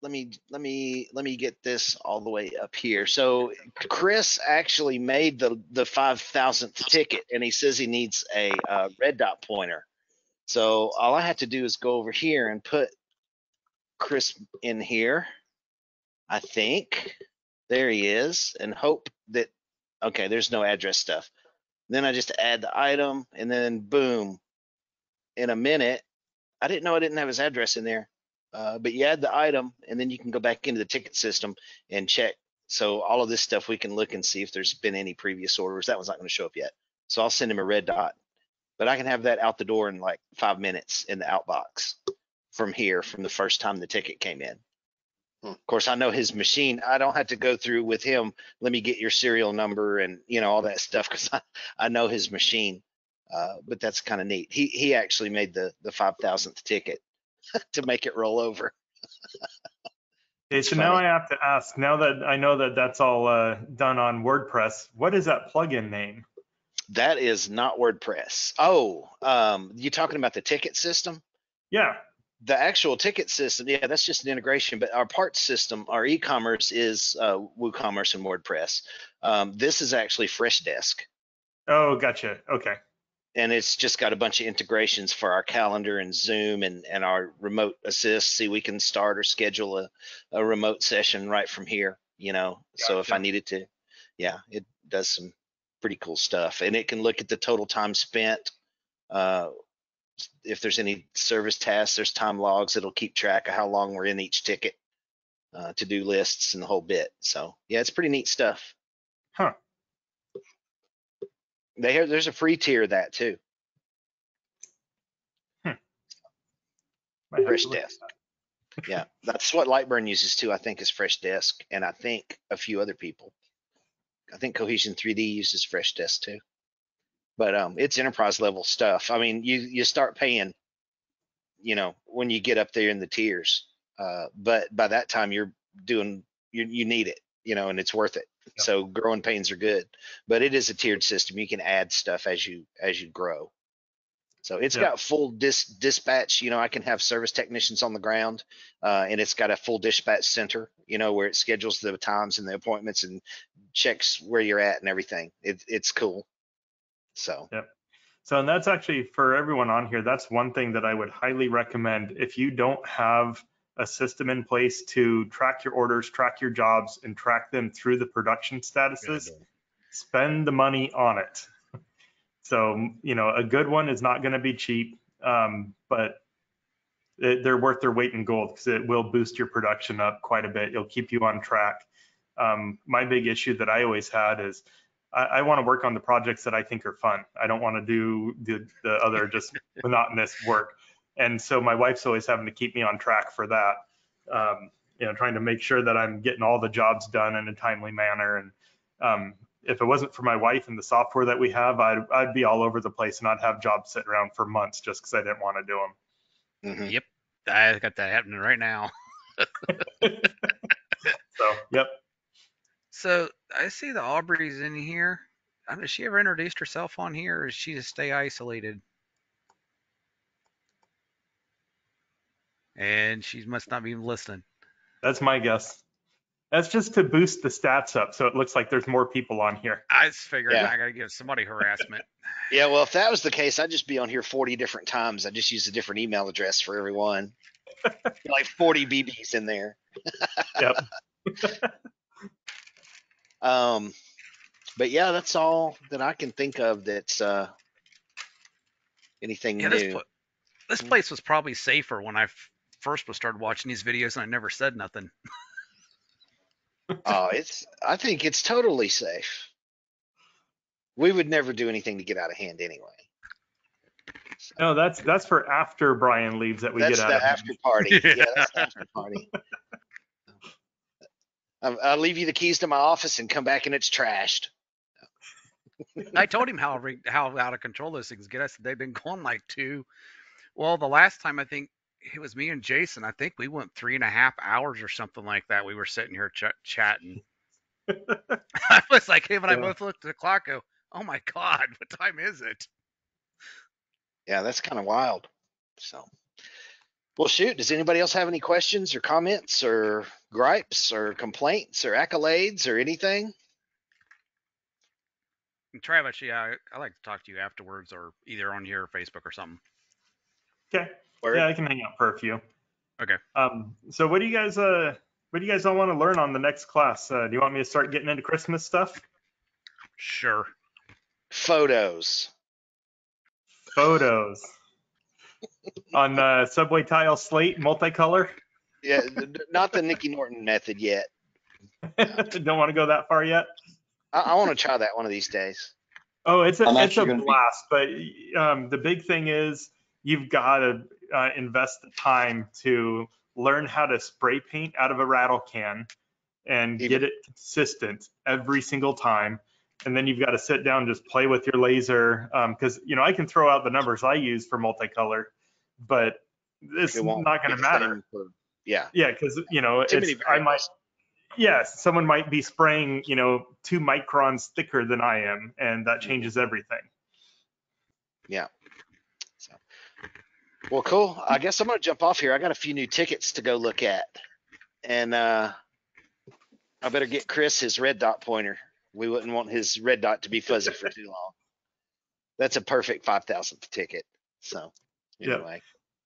let me let me let me get this all the way up here. So Chris actually made the the five thousandth ticket, and he says he needs a uh, red dot pointer. So all I have to do is go over here and put Chris in here. I think there he is, and hope that okay, there's no address stuff. Then I just add the item, and then boom, in a minute. I didn't know I didn't have his address in there, uh, but you add the item, and then you can go back into the ticket system and check. So all of this stuff we can look and see if there's been any previous orders. That one's not going to show up yet. So I'll send him a red dot, but I can have that out the door in like five minutes in the outbox from here from the first time the ticket came in. Hmm. Of course, I know his machine. I don't have to go through with him. Let me get your serial number and you know all that stuff because I, I know his machine. Uh, but that's kind of neat. He he actually made the the five thousandth ticket to make it roll over. Okay, so now I have to ask, now that I know that that's all uh, done on WordPress, what is that plugin name? That is not WordPress. Oh, um, you talking about the ticket system? Yeah, The actual ticket system, yeah, that's just an integration. But our parts system, our e-commerce is uh, WooCommerce and WordPress. Um, this is actually Freshdesk. oh, gotcha, okay. and it's just got a bunch of integrations for our calendar and Zoom and, and our remote assist. See, we can start or schedule a, a remote session right from here, you know. So if I needed to, yeah, it does some pretty cool stuff. And it can look at the total time spent. Uh, if there's any service tasks, there's time logs. It'll keep track of how long we're in each ticket, uh, to do lists and the whole bit. So yeah, it's pretty neat stuff. Huh. They have, there's a free tier of that too. To Fresh desk. that. Yeah, that's what Lightburn uses too. I think is Fresh Desk, and I think a few other people. I think Cohesion 3D uses Fresh Desk too. But um, it's enterprise level stuff. I mean, you you start paying, you know, when you get up there in the tiers. Uh, but by that time, you're doing you you need it, you know, and it's worth it. So growing pains are good, but it is a tiered system. You can add stuff as you as you grow. So it's Yep. got full dis- dispatch. You know, I can have service technicians on the ground, uh, and it's got a full dispatch center. You know, where it schedules the times and the appointments and checks where you're at and everything. It, it's cool. So Yep. So, and that's actually for everyone on here, that's one thing that I would highly recommend. If you don't have a system in place to track your orders, track your jobs, and track them through the production statuses, spend the money on it. So, you know, a good one is not going to be cheap, um, but it, they're worth their weight in gold because it will boost your production up quite a bit. It'll keep you on track. Um, my big issue that I always had is I, I want to work on the projects that I think are fun. I don't want to do the, the other just monotonous work. And so my wife's always having to keep me on track for that. Um, you know, trying to make sure that I'm getting all the jobs done in a timely manner. And um, if it wasn't for my wife and the software that we have, I'd, I'd be all over the place and I'd have jobs sitting around for months just because I didn't want to do them. mhm. Yep, I got that happening right now. So, yep. So I see the Aubrey's in here. I don't has she ever introduced herself on here, or is she just stay isolated? And she must not be listening. That's my guess. That's just to boost the stats up. So it looks like there's more people on here. I just figured Yeah. I gotta give somebody harassment. yeah, well, if that was the case, I'd just be on here 40 different times. I just use a different email address for everyone. like 40 BBs in there. Yep. Um, but yeah, that's all that I can think of. That's uh, anything Yeah, this, new. this place was probably safer when I f- first was started watching these videos, and I never said nothing. Oh, it's. I think it's totally safe. We would never do anything to get out of hand anyway. No, that's that's for after Brian leaves that we get out the of hand. after party. Yeah, Yeah. that's the after party. I'll, I'll leave you the keys to my office and come back and it's trashed. I told him how rig- how out of control those things get. I said they've been going like two. Well, the last time I think it was me and Jason. I think we went three and a half hours or something like that. We were sitting here ch- chatting. I was like, him and I both looked at the clock. Go, oh my god, what time is it? Yeah, that's kind of wild. So, well, shoot. Does anybody else have any questions or comments or gripes or complaints or accolades or anything? And Travis, yeah, I, I like to talk to you afterwards, or either on here or Facebook or something. Okay. Word? Yeah, I can hang out for a few. Okay. Um, so what do you guys, uh, what do you guys all want to learn on the next class? Uh, do you want me to start getting into Christmas stuff? Sure. Photos. Photos. on uh, subway tile slate multicolor. Yeah, th- th- not the Nicky Norton method yet. Don't want to go that far yet. I, I want to try that one of these days. Oh, it's a I'm it's a actually gonna be- blast, but um, the big thing is you've got to uh, invest the time to learn how to spray paint out of a rattle can and Even- get it consistent every single time. And then you've got to sit down, and just play with your laser, because you know I can throw out the numbers I use for multicolor, but it's It won't going to matter. for- Yeah, Yeah, because you know I might yes, someone might be spraying, you know, two microns thicker than I am, and that changes everything. So, well, cool. I guess I'm gonna jump off here. I got a few new tickets to go look at, and uh, I better get Chris his red dot pointer. We wouldn't want his red dot to be fuzzy for too long. That's a perfect five thousandth ticket. So anyway,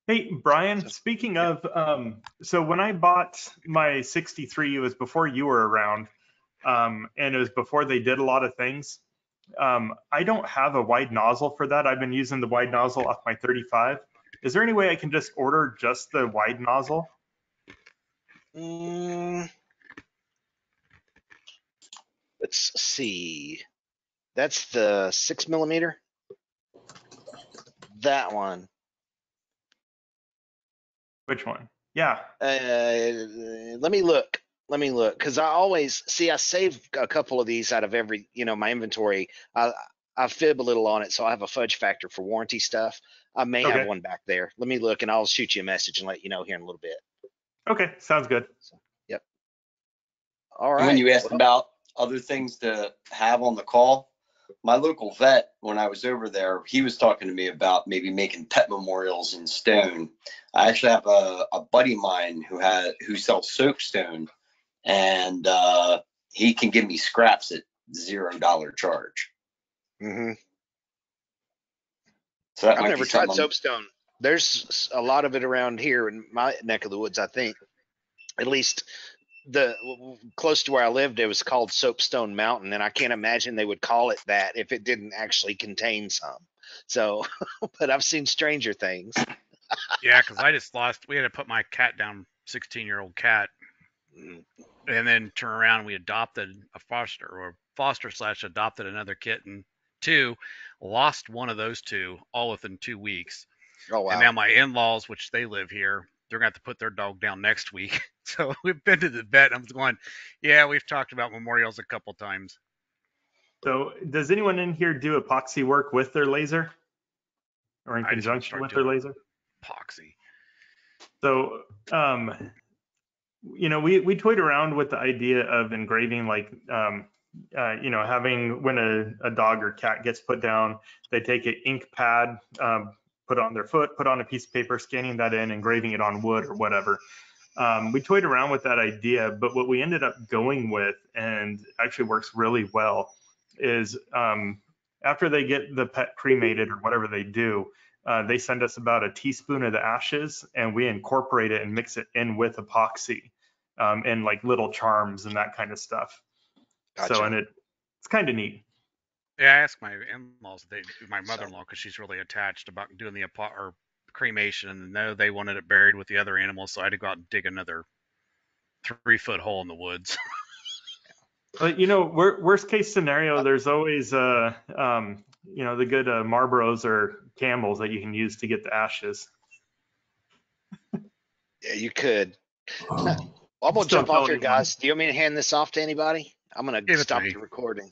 Hey, Brian, So- speaking of, um, so when I bought my 63, it was before you were around, um, and it was before they did a lot of things. Um, I don't have a wide nozzle for that. I've been using the wide nozzle off my 35. Is there any way I can just order just the wide nozzle? Mm, let's see. That's the six millimeter. That one. Which one? Yeah. Uh, let me look. Let me look, because I always see I save a couple of these out of every, you know, my inventory. I I fib a little on it, so I have a fudge factor for warranty stuff. I may Okay. have one back there. Let me look, and I'll shoot you a message and let you know here in a little bit. Okay, sounds good. All And right. when you asked well, about other things to have on the call, my local vet, when I was over there, he was talking to me about maybe making pet memorials in stone. I actually have a, a buddy of mine who had who sells soapstone, and uh, he can give me scraps at zero dollar charge. Mm mhm. So that I've never tried soapstone. There's a lot of it around here in my neck of the woods. I think, at least the close to where I lived, it was called Soapstone Mountain, and I can't imagine they would call it that if it didn't actually contain some. So, but I've seen stranger things. Yeah, because I just lost. We had to put my cat down, 16 year old cat, and then turn around. We adopted a foster or foster slash adopted another kitten. Two, lost one of those two all within two weeks. Oh wow! And now my in-laws, which they live here, they're gonna have to put their dog down next week. So we've been to the vet. I'm going, yeah, we've talked about memorials a couple times. So does anyone in here do epoxy work with their laser? Or in I conjunction with their laser? Epoxy. So, um, you know, we, we toyed around with the idea of engraving like, um, uh, you know, having when a, a dog or cat gets put down, they take an ink pad, um, put on their foot, put on a piece of paper, scanning that in, engraving it on wood or whatever. Um, we toyed around with that idea, but what we ended up going with, and actually works really well, is um, after they get the pet cremated or whatever they do, uh, they send us about a teaspoon of the ashes and we incorporate it and mix it in with epoxy um, and like little charms and that kind of stuff. So, and it, it's kind of neat. Yeah, I asked my in-laws, they, my mother-in-law, because she's really attached about doing the apo- or cremation, and no, they wanted it buried with the other animals, so I had to go out and dig another three-foot hole in the woods. But you know, wor- worst case scenario, there's always, uh, um, you know, the good uh, Marlboros or Camels that you can use to get the ashes. Yeah, you could. Well, I'm gonna Still jump off here, totally fine. guys. Do you want me to hand this off to anybody? I'm gonna Give stop the recording.